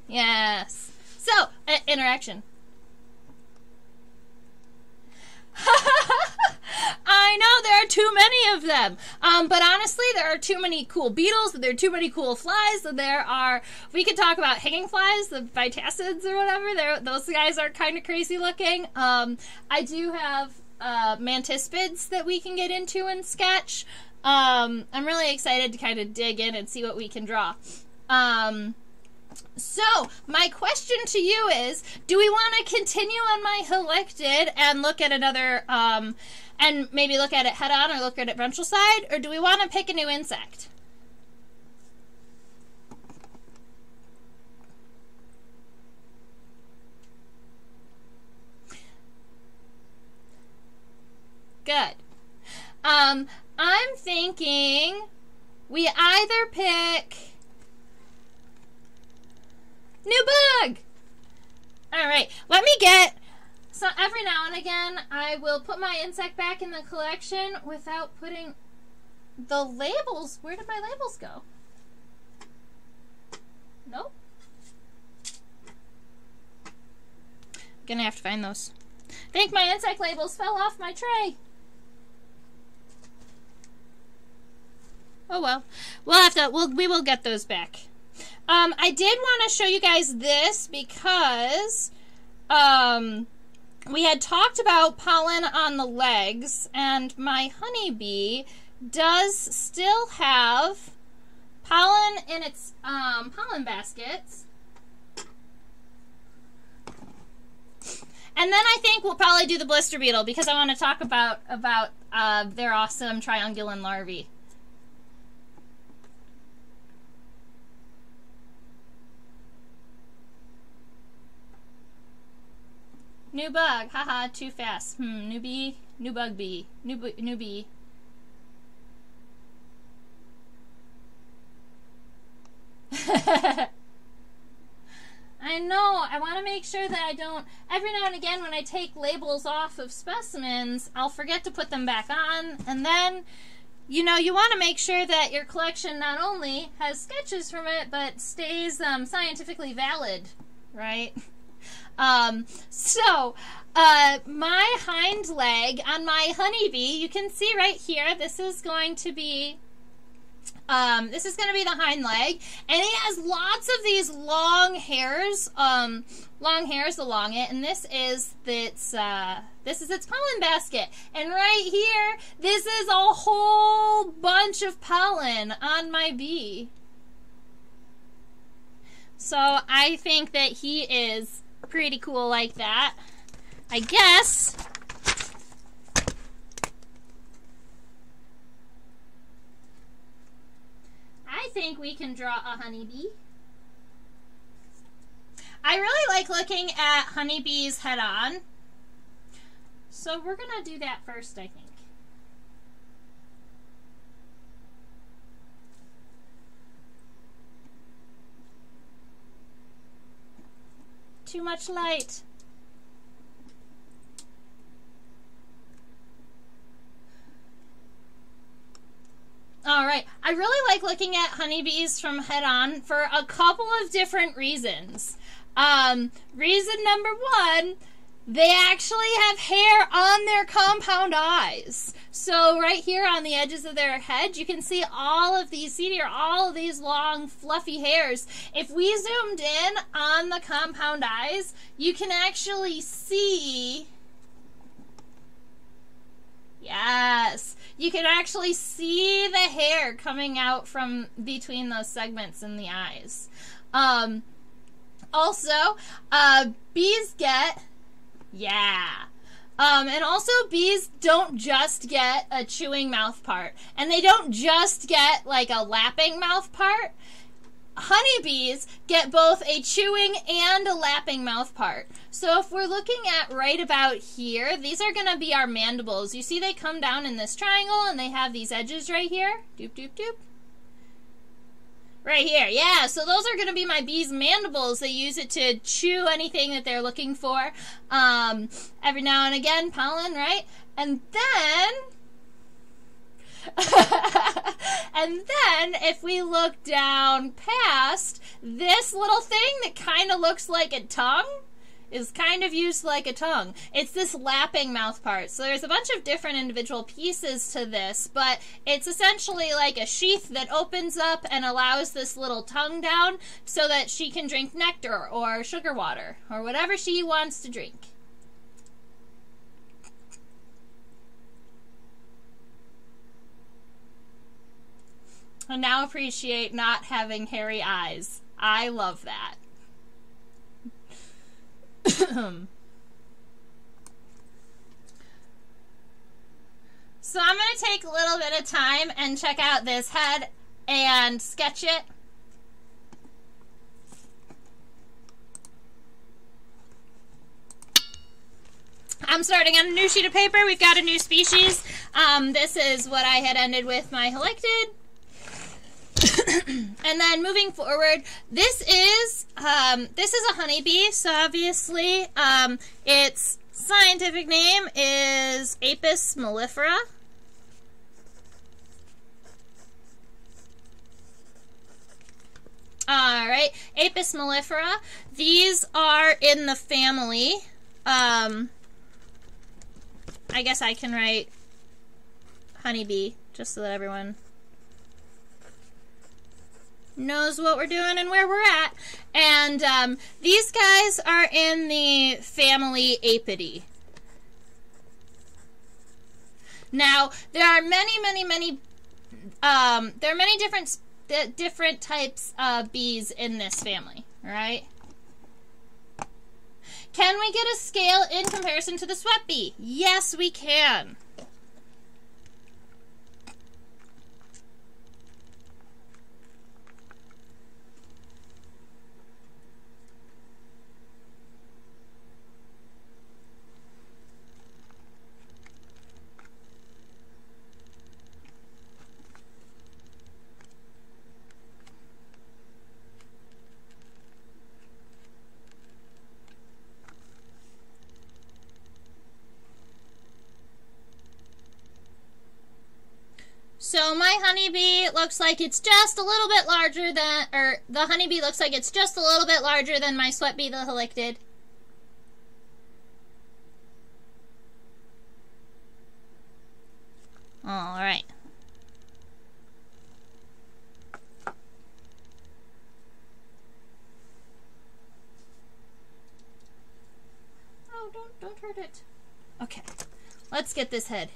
Yes. So uh, interaction. I know there are too many of them. Um, but honestly, there are too many cool beetles. There are too many cool flies. There are. We could talk about hanging flies, the bittacids or whatever. They're, those guys are kind of crazy looking. Um, I do have uh, mantispids that we can get into and sketch. Um, I'm really excited to kind of dig in and see what we can draw. Um, so, my question to you is do we want to continue on my Halictid and look at another, um, and maybe look at it head on or look at it ventral side, or do we want to pick a new insect? Good. Um, I'm thinking we either pick New bug! Alright, let me get. So every now and again, I will put my insect back in the collection without putting the labels. Where did my labels go? Nope. Gonna have to find those. I think my insect labels fell off my tray. Oh well. We'll have to we'll we will get those back. Um, I did want to show you guys this because um, we had talked about pollen on the legs, and my honeybee does still have pollen in its um, pollen baskets. And then I think we'll probably do the blister beetle because I want to talk about about uh, their awesome triungulin larvae. New bug. Haha, too fast. Hmm, new bee. New bug bee. New, bu- new bee. I know. I want to make sure that I don't. Every now and again, when I take labels off of specimens, I'll forget to put them back on. And then, you know, you want to make sure that your collection not only has sketches from it, but stays um, scientifically valid, right? Um, so, uh, my hind leg on my honeybee, you can see right here, this is going to be um, this is going to be the hind leg, and it has lots of these long hairs, um, long hairs along it, and this is its, uh, this is its pollen basket. And right here, this is a whole bunch of pollen on my bee. So I think that he is pretty cool like that. I guess. I think we can draw a honeybee. I really like looking at honeybees head on. So we're going to do that first, I think. Too much light. All right. I really like looking at honeybees from head on for a couple of different reasons. Um, reason number one, they actually have hair on their compound eyes. So right here on the edges of their head, you can see all of these, see here, all of these long fluffy hairs. If we zoomed in on the compound eyes, you can actually see Yes. You can actually see the hair coming out from between those segments in the eyes. Um, also, uh, bees get, yeah. Um, and also, bees don't just get a chewing mouth part, and they don't just get like a lapping mouth part honeybees get both a chewing and a lapping mouth part. So if we're looking at right about here, these are going to be our mandibles. You see they come down in this triangle and they have these edges right here. Doop, doop, doop. Right here, yeah. So those are going to be my bee's mandibles. They use it to chew anything that they're looking for. Um, every now and again, pollen, right? And then and then if we look down past this little thing that kind of looks like a tongue is kind of used like a tongue. It's this lapping mouth part. So there's a bunch of different individual pieces to this, but it's essentially like a sheath that opens up and allows this little tongue down so that she can drink nectar or sugar water or whatever she wants to drink. I now appreciate not having hairy eyes. I love that. so I'm going to take a little bit of time and check out this head and sketch it. I'm starting on a new sheet of paper. We've got a new species. Um, this is what I had ended with my Halictid. and then moving forward, this is um, this is a honeybee. So obviously, um, its scientific name is Apis mellifera. All right, Apis mellifera. These are in the family. Um, I guess I can write honeybee just so that everyone knows what we're doing and where we're at. And um, these guys are in the family Apidae. Now, there are many, many, many, um, there are many different, different types of bees in this family, right? Can we get a scale in comparison to the sweat bee? Yes, we can. So my honeybee looks like it's just a little bit larger than, or the honeybee looks like it's just a little bit larger than my sweat bee, the halictid. All right. Oh, don't, don't hurt it. Okay, let's get this head.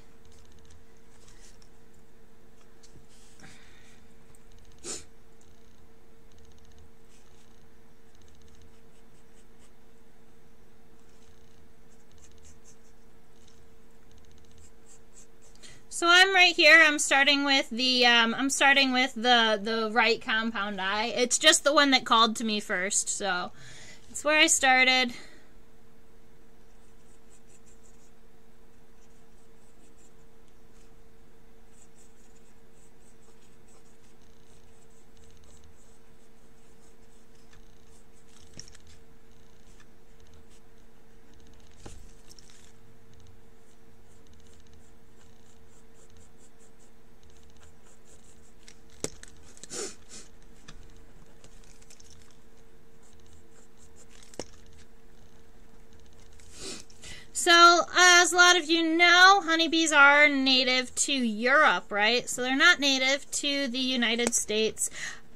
So I'm right here. I'm starting with the um, I'm starting with the the right compound eye. It's just the one that called to me first, so it's where I started. So, as a lot of you know, honeybees are native to Europe, right? So they're not native to the United States.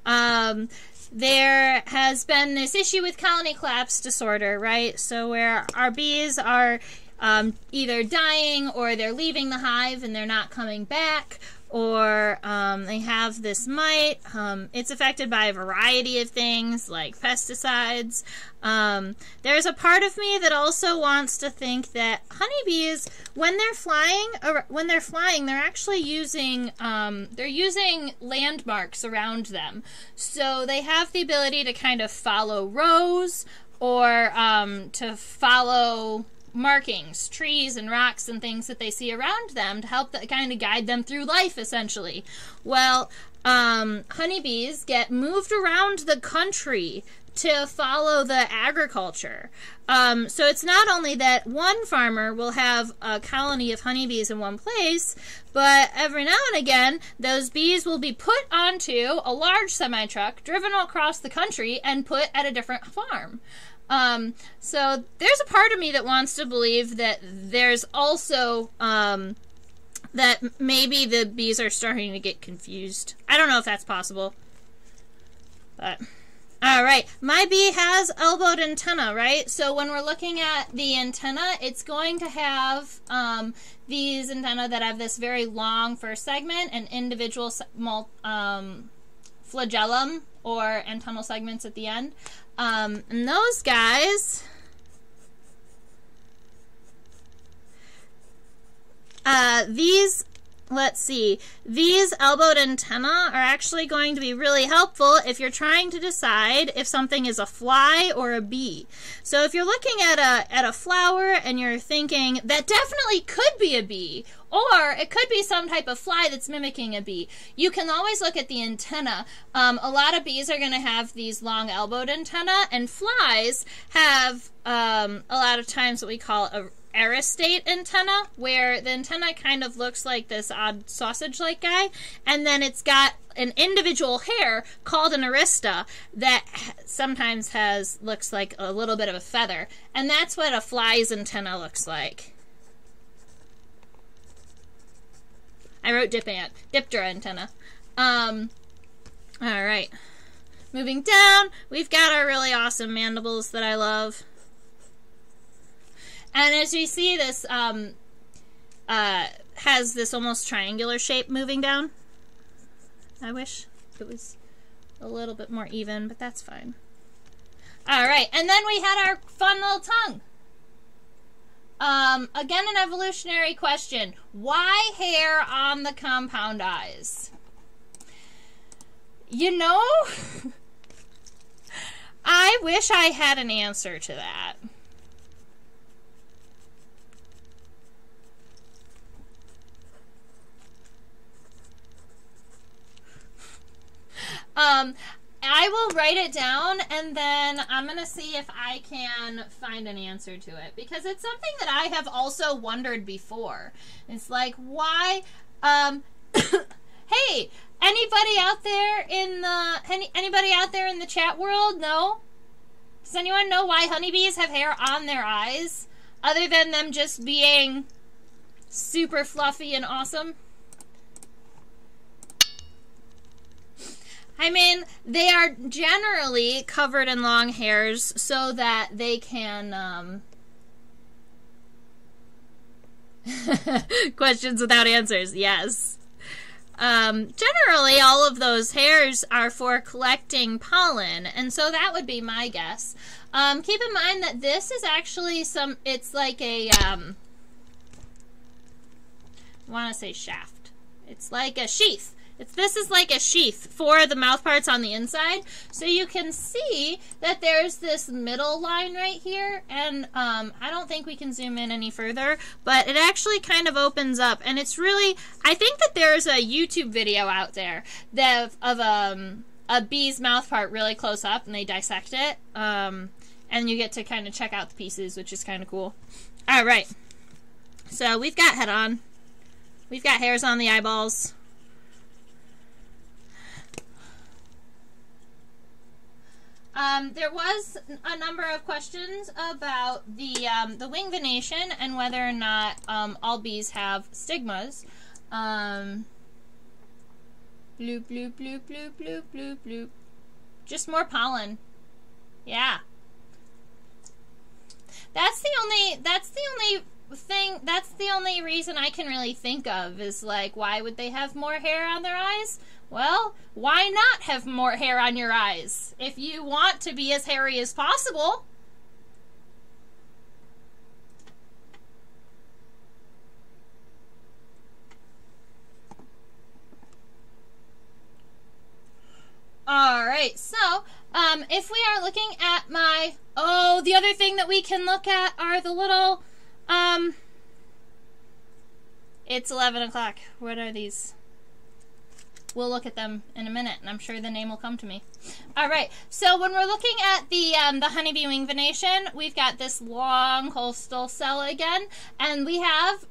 Um, there has been this issue with colony collapse disorder, right? So where our bees are um, either dying or they're leaving the hive and they're not coming back or um, they have this mite. Um, it's affected by a variety of things like pesticides. Um, there's a part of me that also wants to think that honeybees, when they're flying, when they're flying, they're actually using um, they're using landmarks around them, so they have the ability to kind of follow rows or um, to follow markings, trees and rocks and things that they see around them to help kind of guide them through life, essentially. Well, um, honeybees get moved around the country to follow the agriculture. Um, so it's not only that one farmer will have a colony of honeybees in one place, but every now and again, those bees will be put onto a large semi truck, driven across the country, and put at a different farm. Um, so there's a part of me that wants to believe that there's also um, that maybe the bees are starting to get confused. I don't know if that's possible, but. All right, my bee has elbowed antenna, right? So when we're looking at the antenna, it's going to have um, these antenna that have this very long first segment and individual um, flagellum or antennal segments at the end. Um, and those guys. Uh, these let's see, these elbowed antennae are actually going to be really helpful if you're trying to decide if something is a fly or a bee. So if you're looking at a, at a flower and you're thinking, that definitely could be a bee, or it could be some type of fly that's mimicking a bee. You can always look at the antenna. Um, a lot of bees are going to have these long elbowed antenna, and flies have um, a lot of times what we call a aristate antenna, where the antenna kind of looks like this odd sausage like guy, and then it's got an individual hair called an arista that sometimes has looks like a little bit of a feather, and that's what a fly's antenna looks like. I wrote dip ant, diptera antenna. Um, all right. Moving down, we've got our really awesome mandibles that I love. And as you see, this um, uh, has this almost triangular shape moving down. I wish it was a little bit more even, but that's fine. All right, and then we had our fun little tongue. Um, again, an evolutionary question. Why hair on the compound eyes? You know, I wish I had an answer to that. Um, I will write it down and then I'm going to see if I can find an answer to it because it's something that I have also wondered before. It's like, why? Um, hey, anybody out there in the any, anybody out there in the chat world know? Does anyone know why honeybees have hair on their eyes other than them just being super fluffy and awesome? I mean, they are generally covered in long hairs so that they can. Um... Questions without answers, yes. Um, generally, all of those hairs are for collecting pollen, and so that would be my guess. Um, keep in mind that this is actually some, it's like a, um, I want to say shaft. It's like a sheath. It's, this is like a sheath for the mouth parts on the inside. So you can see that there's this middle line right here. And um, I don't think we can zoom in any further. But it actually kind of opens up. And it's really... I think that there's a YouTube video out there that of um, a bee's mouth part really close up. And they dissect it. Um, and you get to kind of check out the pieces, which is kind of cool. All right. So we've got head on. We've got hairs on the eyeballs. Um, there was a number of questions about the um, the wing venation and whether or not um, all bees have stigmas. Um, bloop bloop bloop bloop bloop bloop bloop. Just more pollen. Yeah. That's the only that's the only thing that's the only reason I can really think of is like why would they have more hair on their eyes? Well, why not have more hair on your eyes if you want to be as hairy as possible? All right, so um, if we are looking at my, oh, the other thing that we can look at are the little, um, it's 11 o'clock. What are these? We'll look at them in a minute, and I'm sure the name will come to me. All right, so when we're looking at the um, the honeybee wing venation, we've got this long costal cell again, and we have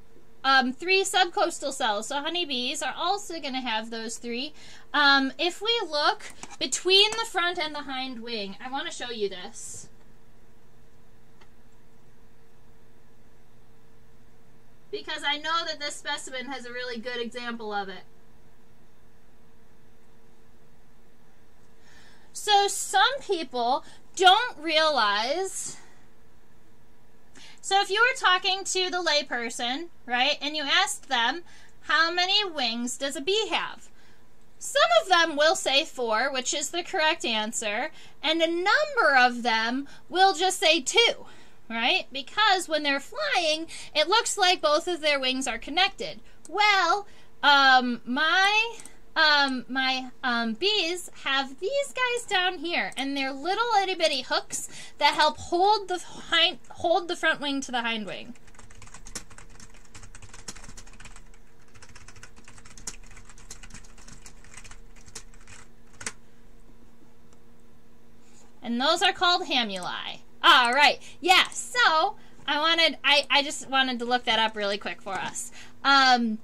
um, three subcostal cells. So honeybees are also going to have those three. Um, if we look between the front and the hind wing, I want to show you this. Because I know that this specimen has a really good example of it. So some people don't realize so if you were talking to the layperson, right, and you asked them, how many wings does a bee have? Some of them will say four, which is the correct answer, and a number of them will just say two, right? Because when they're flying, it looks like both of their wings are connected. Well, um, my um, my um, bees have these guys down here, and they're little itty bitty hooks that help hold the hind hold the front wing to the hind wing. And those are called hamuli. All right. Yeah. So I wanted, I, I just wanted to look that up really quick for us. Um,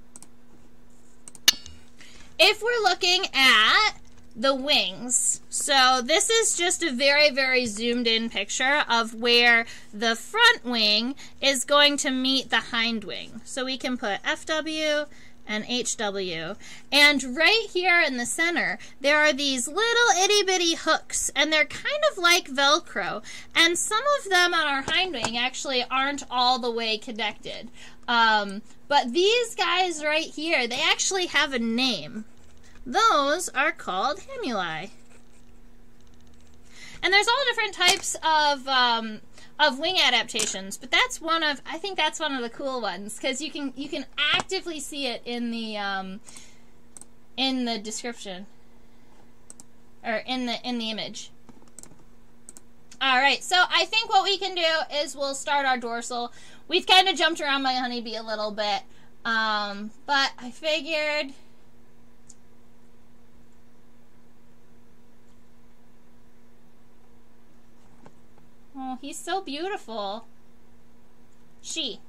if we're looking at the wings, so this is just a very, very zoomed in picture of where the front wing is going to meet the hind wing. So we can put FW and HW. And right here in the center, there are these little itty bitty hooks, and they're kind of like Velcro. And some of them on our hind wing actually aren't all the way connected. Um, but these guys right here, they actually have a name. Those are called hamuli. And there's all different types of um, of wing adaptations, but that's one of I think that's one of the cool ones because you can you can actively see it in the um, in the description or in the in the image. All right, so I think what we can do is we'll start our dorsal. We've kind of jumped around my honeybee a little bit, um, but I figured Oh, he's so beautiful. She.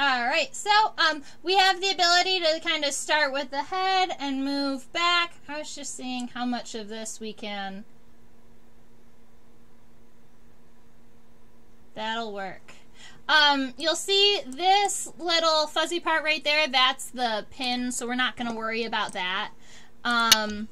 Alright, so um, we have the ability to kind of start with the head and move back. I was just seeing how much of this we can That'll work. Um, you'll see this little fuzzy part right there. That's the pin, so we're not going to worry about that. Um,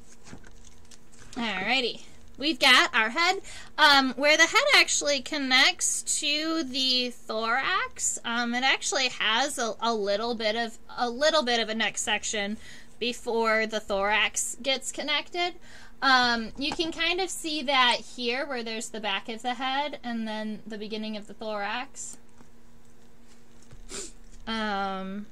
alrighty. We've got our head, um, where the head actually connects to the thorax. Um, it actually has a, a little bit of a little bit of a neck section before the thorax gets connected. Um, you can kind of see that here where there's the back of the head and then the beginning of the thorax. Um,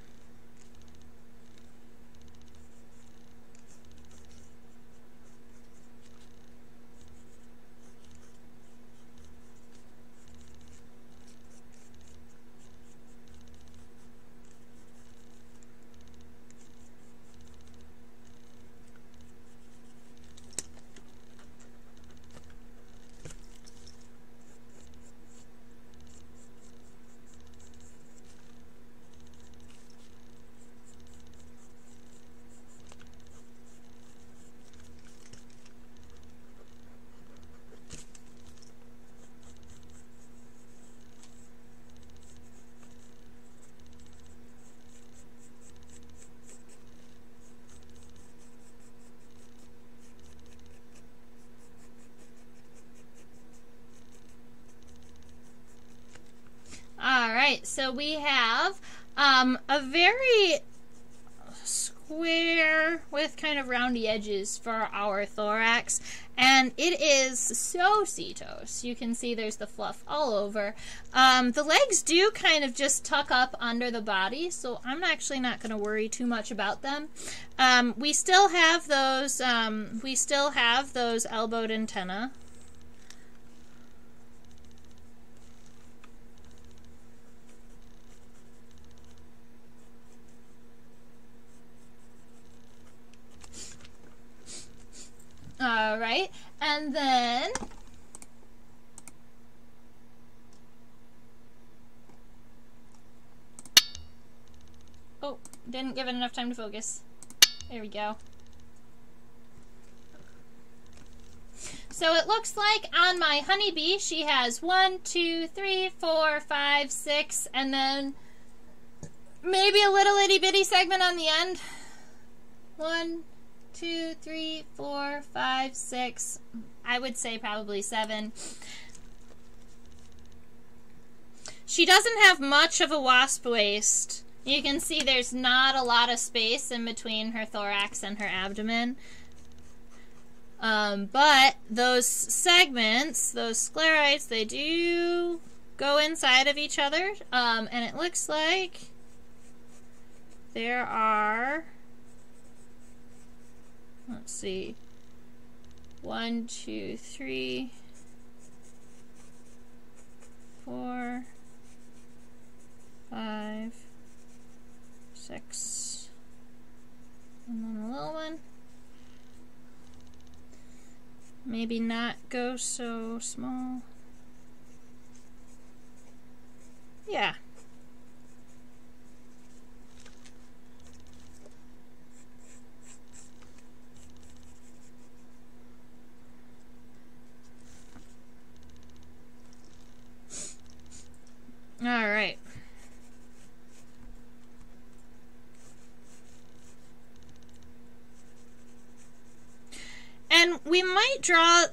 right, so we have um, a very square with kind of roundy edges for our thorax and it is so setose you can see there's the fluff all over. Um, the legs do kind of just tuck up under the body so i'm actually not going to worry too much about them. Um, we still have those um, we still have those elbowed antenna All right, and then oh, didn't give it enough time to focus. There we go. So it looks like on my honeybee, she has one, two, three, four, five, six, and then maybe a little itty bitty segment on the end. One, two, three, four, five, six. I would say probably seven. She doesn't have much of a wasp waist. You can see there's not a lot of space in between her thorax and her abdomen. Um, but those segments, those sclerites, they do go inside of each other. Um, and it looks like there are let's see, one, two, three, four, five, six, and then a little one. Maybe not go so small. Yeah. All right. And we might draw...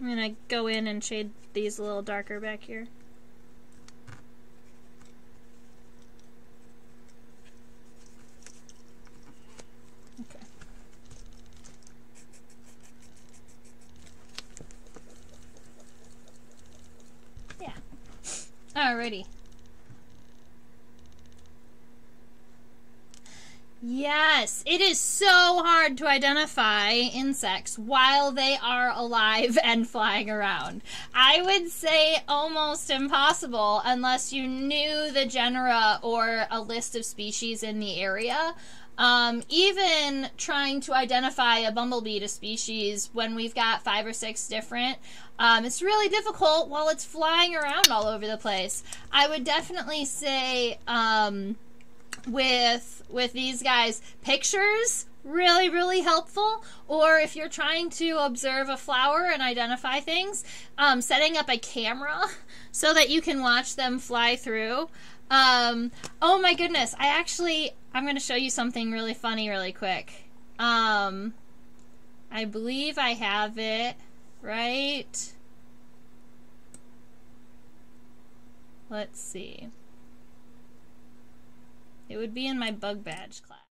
I'm to go in and shade these a little darker back here. Alrighty. Yes, it is so hard to identify insects while they are alive and flying around. I would say almost impossible unless you knew the genera or a list of species in the area. Um, even trying to identify a bumblebee to species when we've got five or six different, um, it's really difficult while it's flying around all over the place. I would definitely say um, with with these guys, pictures really really helpful or if you're trying to observe a flower and identify things um, setting up a camera so that you can watch them fly through um, oh my goodness i actually I'm going to show you something really funny really quick. Um, I believe I have it right. Let's see. It would be in my bug badge class.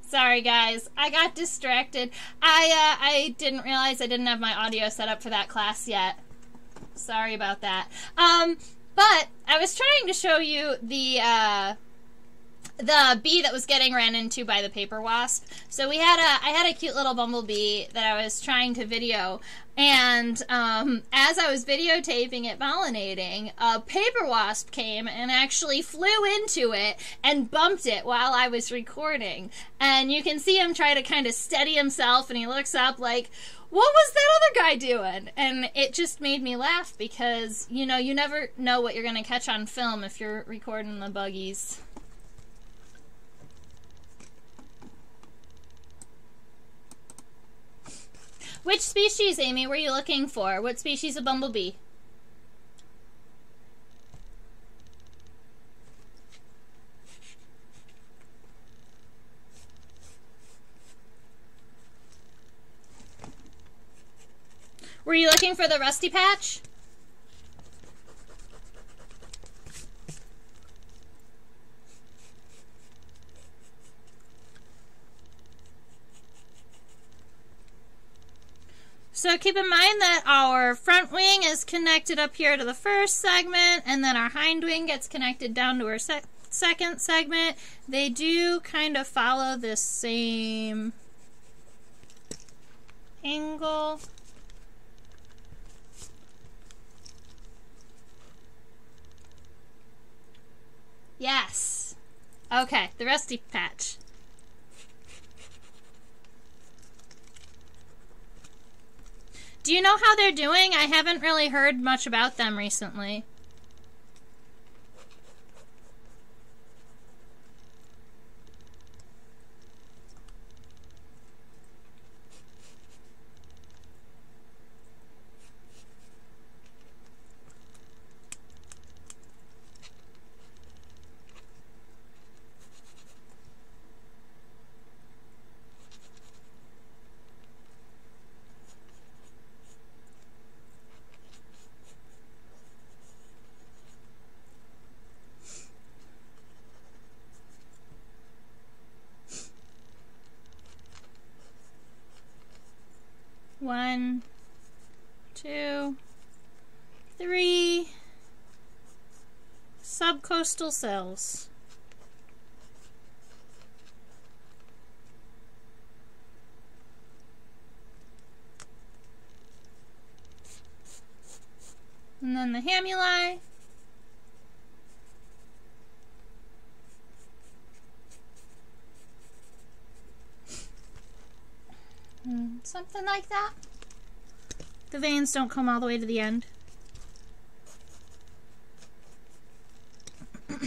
Sorry, guys. I got distracted. I uh, I didn't realize I didn't have my audio set up for that class yet. Sorry about that. Um, but I was trying to show you the uh, the bee that was getting ran into by the paper wasp. So we had a I had a cute little bumblebee that I was trying to video, and um, as I was videotaping it pollinating, a paper wasp came and actually flew into it and bumped it while I was recording. And you can see him try to kind of steady himself, and he looks up like. What was that other guy doing? And it just made me laugh because, you know, you never know what you're going to catch on film if you're recording the buggies. Which species, Amy, were you looking for? What species of bumblebee? Were you looking for the rusty patch? So keep in mind that our front wing is connected up here to the first segment, and then our hind wing gets connected down to our se second segment. They do kind of follow this same angle. Yes. Okay, the rusty patch. Do you know how they're doing? I haven't really heard much about them recently. One, two, three subcostal cells. And then the hamuli. Something like that. The veins don't come all the way to the end.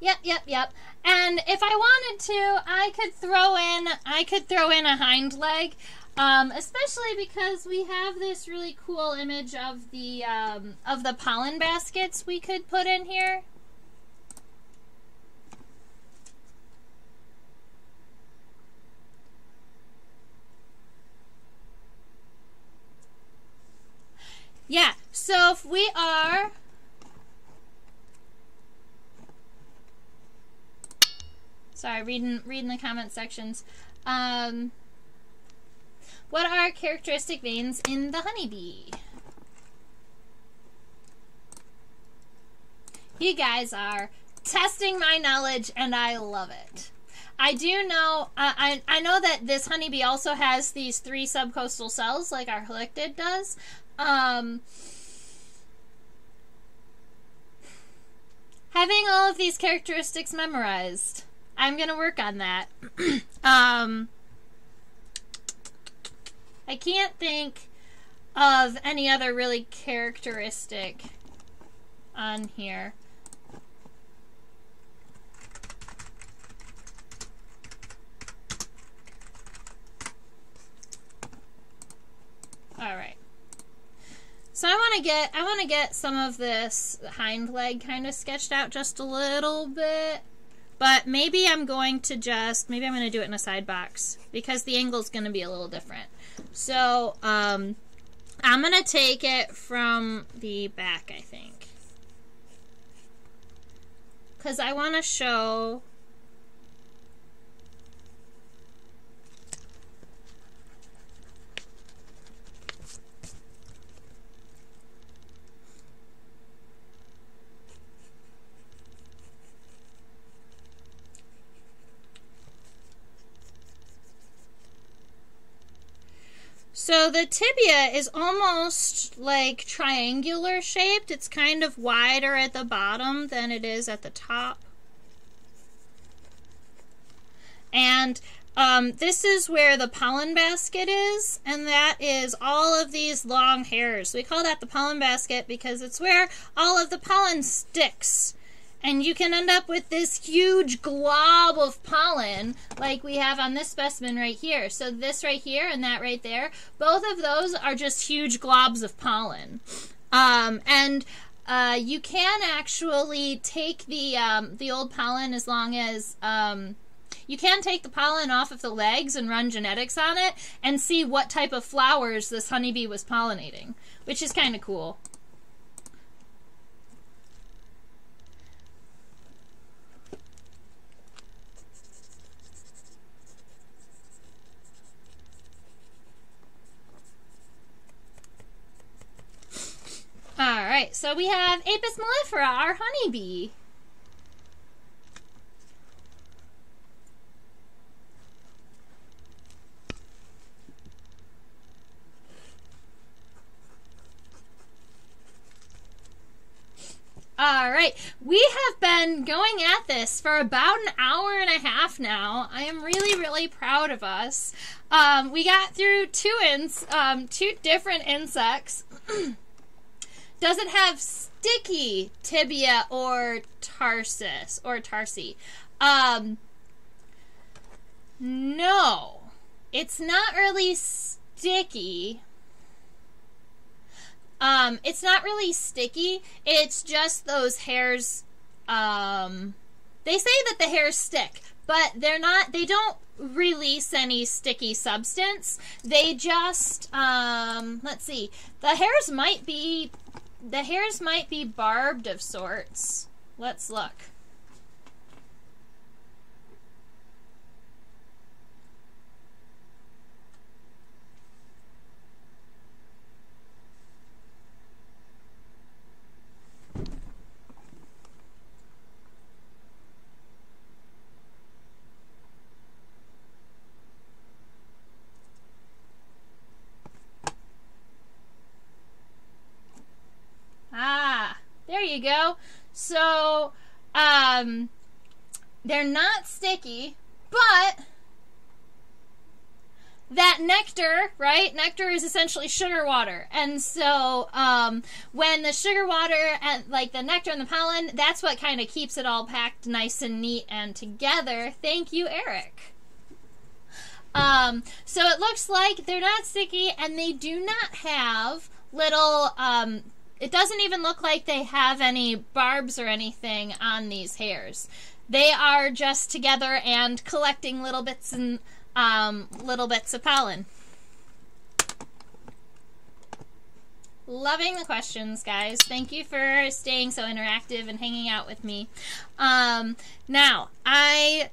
yep, yep, yep. And if I wanted to, I could throw in I could throw in a hind leg. Um, especially because we have this really cool image of the um, of the pollen baskets we could put in here. Yeah, so if we are sorry, reading reading the comment sections. Um, what are characteristic veins in the honeybee? You guys are testing my knowledge, and I love it. I do know, uh, I, I know that this honeybee also has these three subcostal cells, like our halictid does, um, having all of these characteristics memorized. I'm going to work on that. um, I can't think of any other really characteristic on here. All right. So I want to get I want to get some of this hind leg kind of sketched out just a little bit. But maybe I'm going to just maybe I'm going to do it in a side box because the angle is going to be a little different. So, um I'm going to take it from the back, I think. Cuz I want to show So the tibia is almost like triangular shaped. It's kind of wider at the bottom than it is at the top. And um, this is where the pollen basket is, and that is all of these long hairs. We call that the pollen basket because it's where all of the pollen sticks. And you can end up with this huge glob of pollen like we have on this specimen right here. So this right here and that right there, both of those are just huge globs of pollen. Um, and uh, you can actually take the um, the old pollen as long as um, you can take the pollen off of the legs and run genetics on it and see what type of flowers this honeybee was pollinating, which is kind of cool. Alright, so we have Apis mellifera, our honeybee. All right, we have been going at this for about an hour and a half now. I am really, really proud of us. Um, we got through two ins, um, two different insects. Does it have sticky tibia or tarsus or tarsi? Um, no, it's not really sticky. Um, it's not really sticky. It's just those hairs. Um, they say that the hairs stick, but they're not. They don't release any sticky substance. They just. Um, let's see. The hairs might be. The hairs might be barbed of sorts. Let's look. There you go. So, um, they're not sticky, but that nectar, right? Nectar is essentially sugar water. And so um, when the sugar water and like the nectar and the pollen, that's what kind of keeps it all packed nice and neat and together. Thank you, Eric. Um, so it looks like they're not sticky and they do not have little um, it doesn't even look like they have any barbs or anything on these hairs. They are just together and collecting little bits and um, little bits of pollen. Loving the questions, guys. Thank you for staying so interactive and hanging out with me. Um, now, I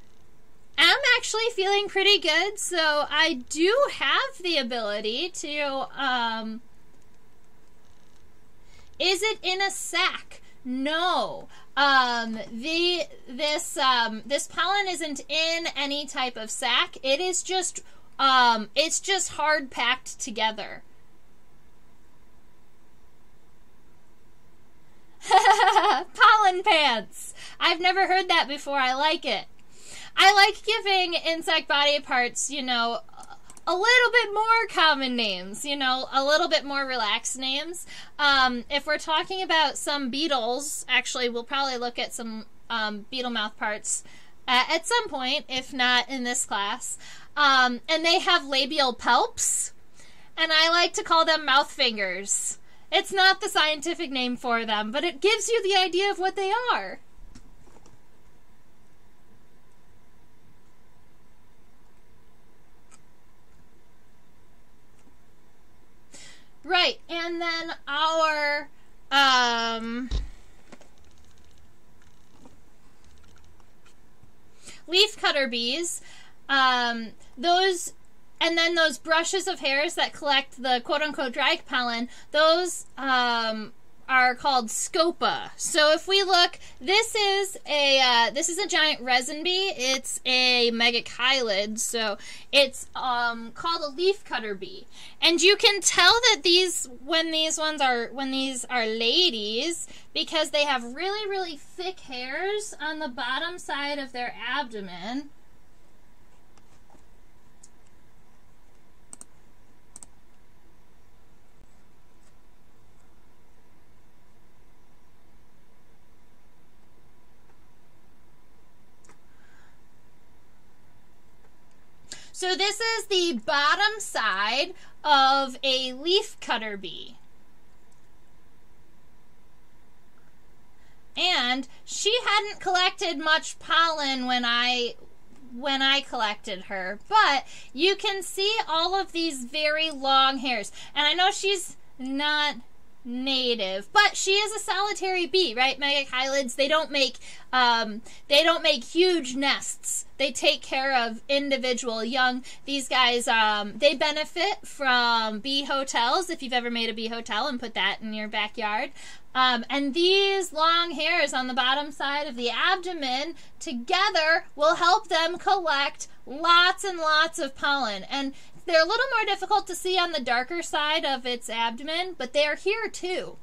am actually feeling pretty good, so I do have the ability to um, is it in a sack? No. Um, the this um, this pollen isn't in any type of sack. It is just um, it's just hard packed together. pollen pants. I've never heard that before. I like it. I like giving insect body parts, you know, a little bit more common names, you know, a little bit more relaxed names. Um, if we're talking about some beetles, actually, we'll probably look at some um, beetle mouth parts uh, at some point, if not in this class. Um, and they have labial palps, and I like to call them mouth fingers. It's not the scientific name for them, but it gives you the idea of what they are. Right, and then our um, leaf cutter bees, um, those, and then those brushes of hairs that collect the quote unquote dry pollen, those um, are called scopa. So if we look, this is a uh, this is a giant resin bee. It's a megachilid, so it's um, called a leaf cutter bee. And you can tell that these when these ones are when these are ladies because they have really really thick hairs on the bottom side of their abdomen. So this is the bottom side of a leaf cutter bee. And she hadn't collected much pollen when I when I collected her, but you can see all of these very long hairs. And I know she's not native, but she is a solitary bee, right? Megachilids, they don't make um, they don't make huge nests. They take care of individual young. These guys, um, they benefit from bee hotels. If you've ever made a bee hotel and put that in your backyard, um, and these long hairs on the bottom side of the abdomen together will help them collect lots and lots of pollen. And they're a little more difficult to see on the darker side of its abdomen, but they are here too.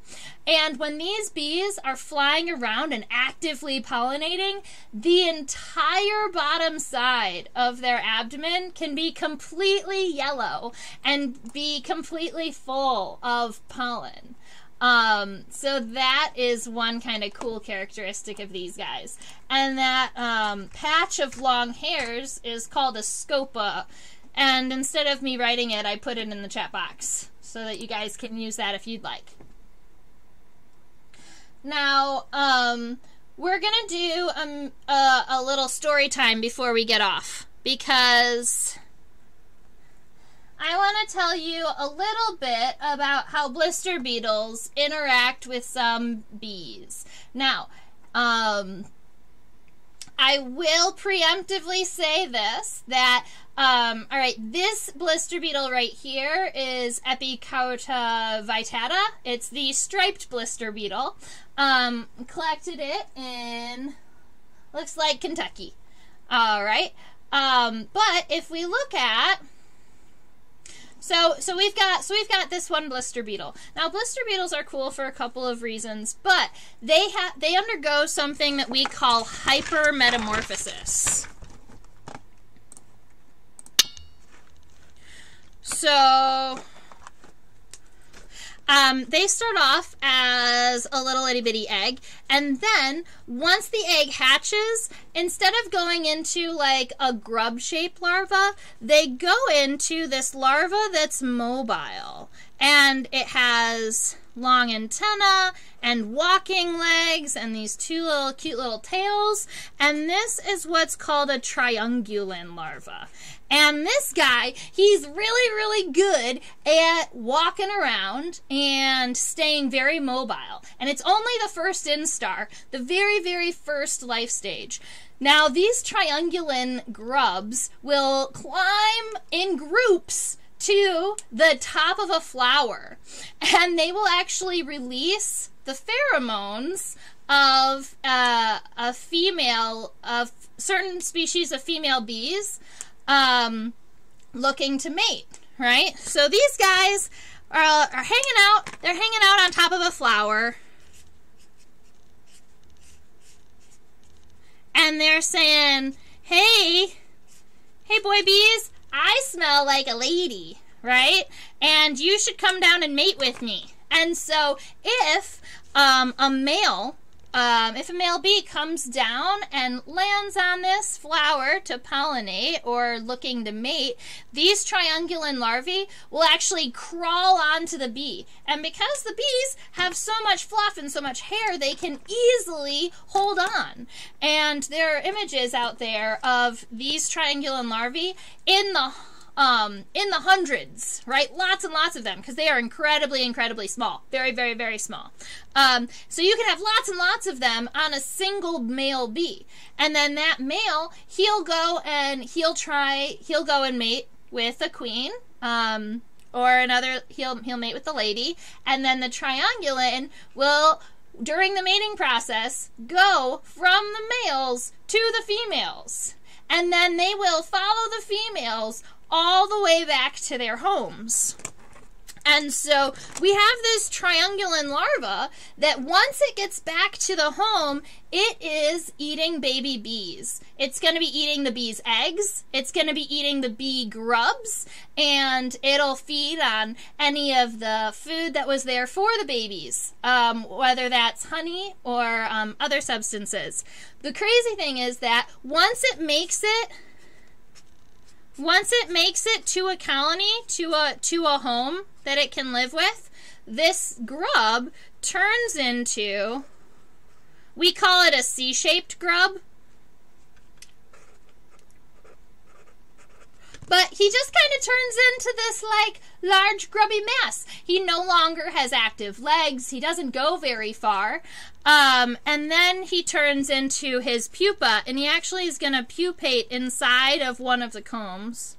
And when these bees are flying around and actively pollinating, the entire bottom side of their abdomen can be completely yellow and be completely full of pollen. Um, so that is one kind of cool characteristic of these guys. And that um, patch of long hairs is called a scopa. And instead of me writing it, I put it in the chat box so that you guys can use that if you'd like. Now, um, we're going to do um, a, a little story time before we get off because I want to tell you a little bit about how blister beetles interact with some bees. Now, um, I will preemptively say this that um, all right, this blister beetle right here is Epicauta vittata. It's the striped blister beetle. Um, collected it in looks like Kentucky. All right, um, but if we look at so so we've got so we've got this one blister beetle. Now blister beetles are cool for a couple of reasons, but they have they undergo something that we call hypermetamorphosis. So um, they start off as a little itty bitty egg, and then once the egg hatches, instead of going into like a grub shaped larva, they go into this larva that's mobile. And it has long antenna and walking legs and these two little cute little tails. And this is what's called a triungulin larva. And this guy, he's really, really good at walking around and staying very mobile. And it's only the first instar, the very, very first life stage. Now, these triungulin grubs will climb in groups to the top of a flower and they will actually release the pheromones of uh, a female of certain species of female bees um, looking to mate right so these guys are, are hanging out they're hanging out on top of a flower and they're saying hey hey boy bees I smell like a lady, right? And you should come down and mate with me. And so if um, a male um, if a male bee comes down and lands on this flower to pollinate or looking to mate, these triungulin larvae will actually crawl onto the bee. And because the bees have so much fluff and so much hair, they can easily hold on. And there are images out there of these triungulin larvae in the um, in the hundreds, right? Lots and lots of them because they are incredibly, incredibly small. Very, very, very small. Um, so you can have lots and lots of them on a single male bee. And then that male, he'll go and he'll try, he'll go and mate with a queen. Um, or another he'll he'll mate with the lady, and then the triangulin will during the mating process go from the males to the females. And then they will follow the females all the way back to their homes. And so we have this triangulin larva that once it gets back to the home, it is eating baby bees. It's going to be eating the bees' eggs, it's going to be eating the bee grubs, and it'll feed on any of the food that was there for the babies, um, whether that's honey or um, other substances. The crazy thing is that once it makes it once it makes it to a colony, to a to a home that it can live with, this grub turns into we call it a C-shaped grub. But he just kind of turns into this like large grubby mass. He no longer has active legs. He doesn't go very far. Um, and then he turns into his pupa, and he actually is going to pupate inside of one of the combs.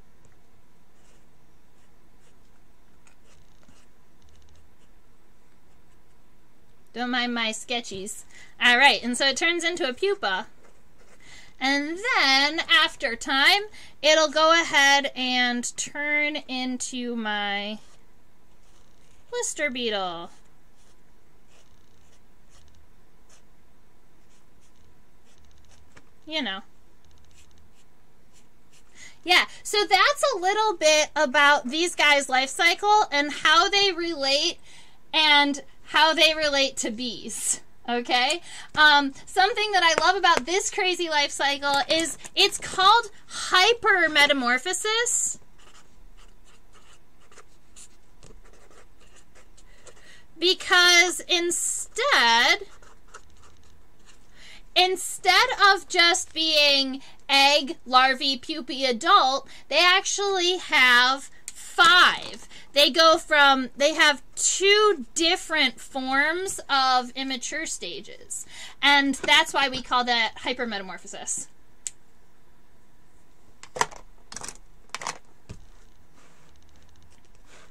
Don't mind my sketchies. All right, and so it turns into a pupa. And then, after time, it'll go ahead and turn into my blister beetle. You know. Yeah, so that's a little bit about these guys' life cycle and how they relate and how they relate to bees. Okay? Um, something that I love about this crazy life cycle is it's called hypermetamorphosis. Because instead, instead of just being egg, larvae, pupae, adult, they actually have five. They go from, they have two different forms of immature stages. And that's why we call that hypermetamorphosis.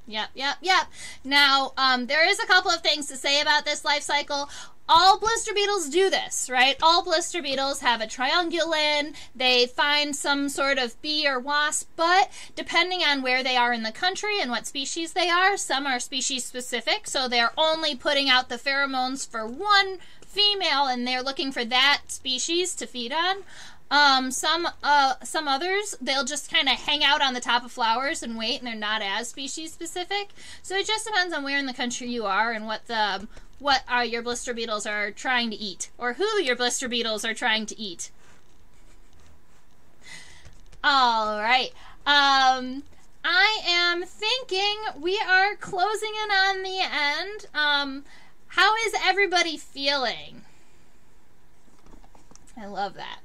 Yep, yep, yep. Now, um, there is a couple of things to say about this life cycle all blister beetles do this, right? All blister beetles have a triangulin. They find some sort of bee or wasp, but depending on where they are in the country and what species they are, some are species specific, so they're only putting out the pheromones for one female and they're looking for that species to feed on. Um, some uh, some others they'll just kind of hang out on the top of flowers and wait, and they're not as species specific. So it just depends on where in the country you are and what the what are your blister beetles are trying to eat, or who your blister beetles are trying to eat. All right. Um, I am thinking we are closing in on the end. Um, how is everybody feeling? I love that.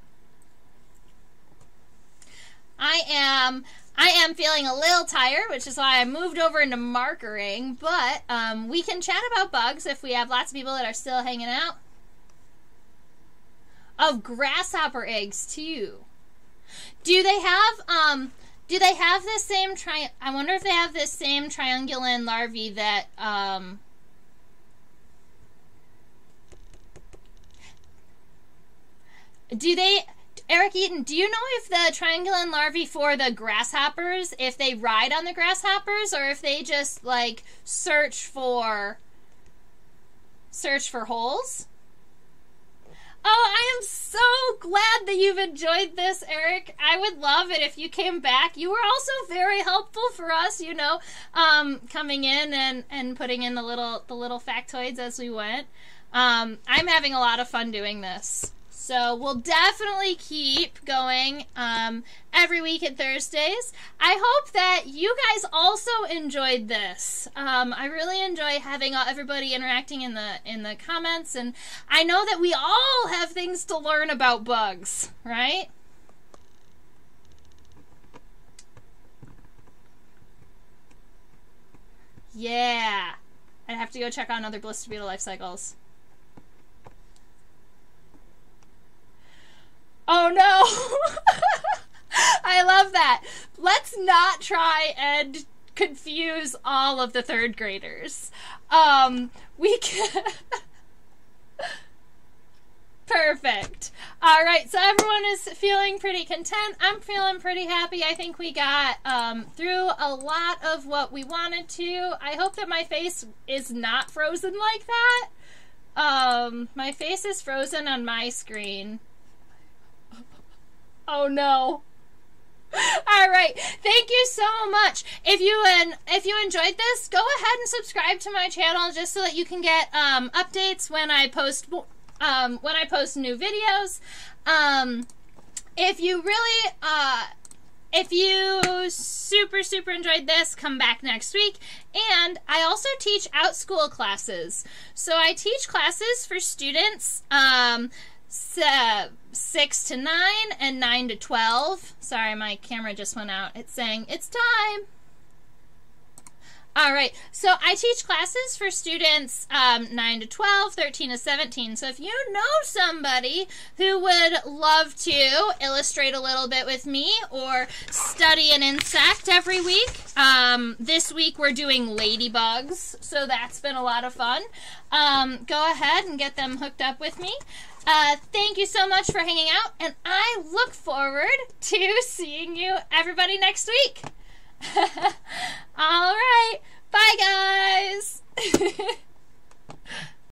I am I am feeling a little tired, which is why I moved over into markering, but um, we can chat about bugs if we have lots of people that are still hanging out. Of grasshopper eggs, too. Do they have, um, do they have the same tri- I wonder if they have the same triangulin larvae that, um, do they Eric Eaton, do you know if the triangulin larvae for the grasshoppers, if they ride on the grasshoppers or if they just like search for search for holes? Oh, I am so glad that you've enjoyed this, Eric. I would love it if you came back. You were also very helpful for us, you know, um, coming in and, and putting in the little the little factoids as we went. Um, I'm having a lot of fun doing this. So we'll definitely keep going um, every week at Thursdays. I hope that you guys also enjoyed this. Um, I really enjoy having everybody interacting in the in the comments, and I know that we all have things to learn about bugs, right? Yeah. I'd have to go check on other blister beetle life cycles. Oh no! I love that. Let's not try and confuse all of the third graders. Um, we can. Perfect. All right, so everyone is feeling pretty content. I'm feeling pretty happy. I think we got um, through a lot of what we wanted to. I hope that my face is not frozen like that. Um, my face is frozen on my screen. Oh no. All right. Thank you so much. If you and if you enjoyed this, go ahead and subscribe to my channel just so that you can get um, updates when I post um, when I post new videos. Um, if you really uh, if you super super enjoyed this, come back next week. And I also teach Outschool classes. So I teach classes for students. Um, so 6 to 9 and 9 to 12. Sorry, my camera just went out. It's saying it's time. All right, so I teach classes for students um, 9 to 12, 13 to 17. So if you know somebody who would love to illustrate a little bit with me or study an insect every week, um, this week we're doing ladybugs, so that's been a lot of fun. Um, go ahead and get them hooked up with me. Uh, thank you so much for hanging out, and I look forward to seeing you everybody next week. All right. Bye, guys.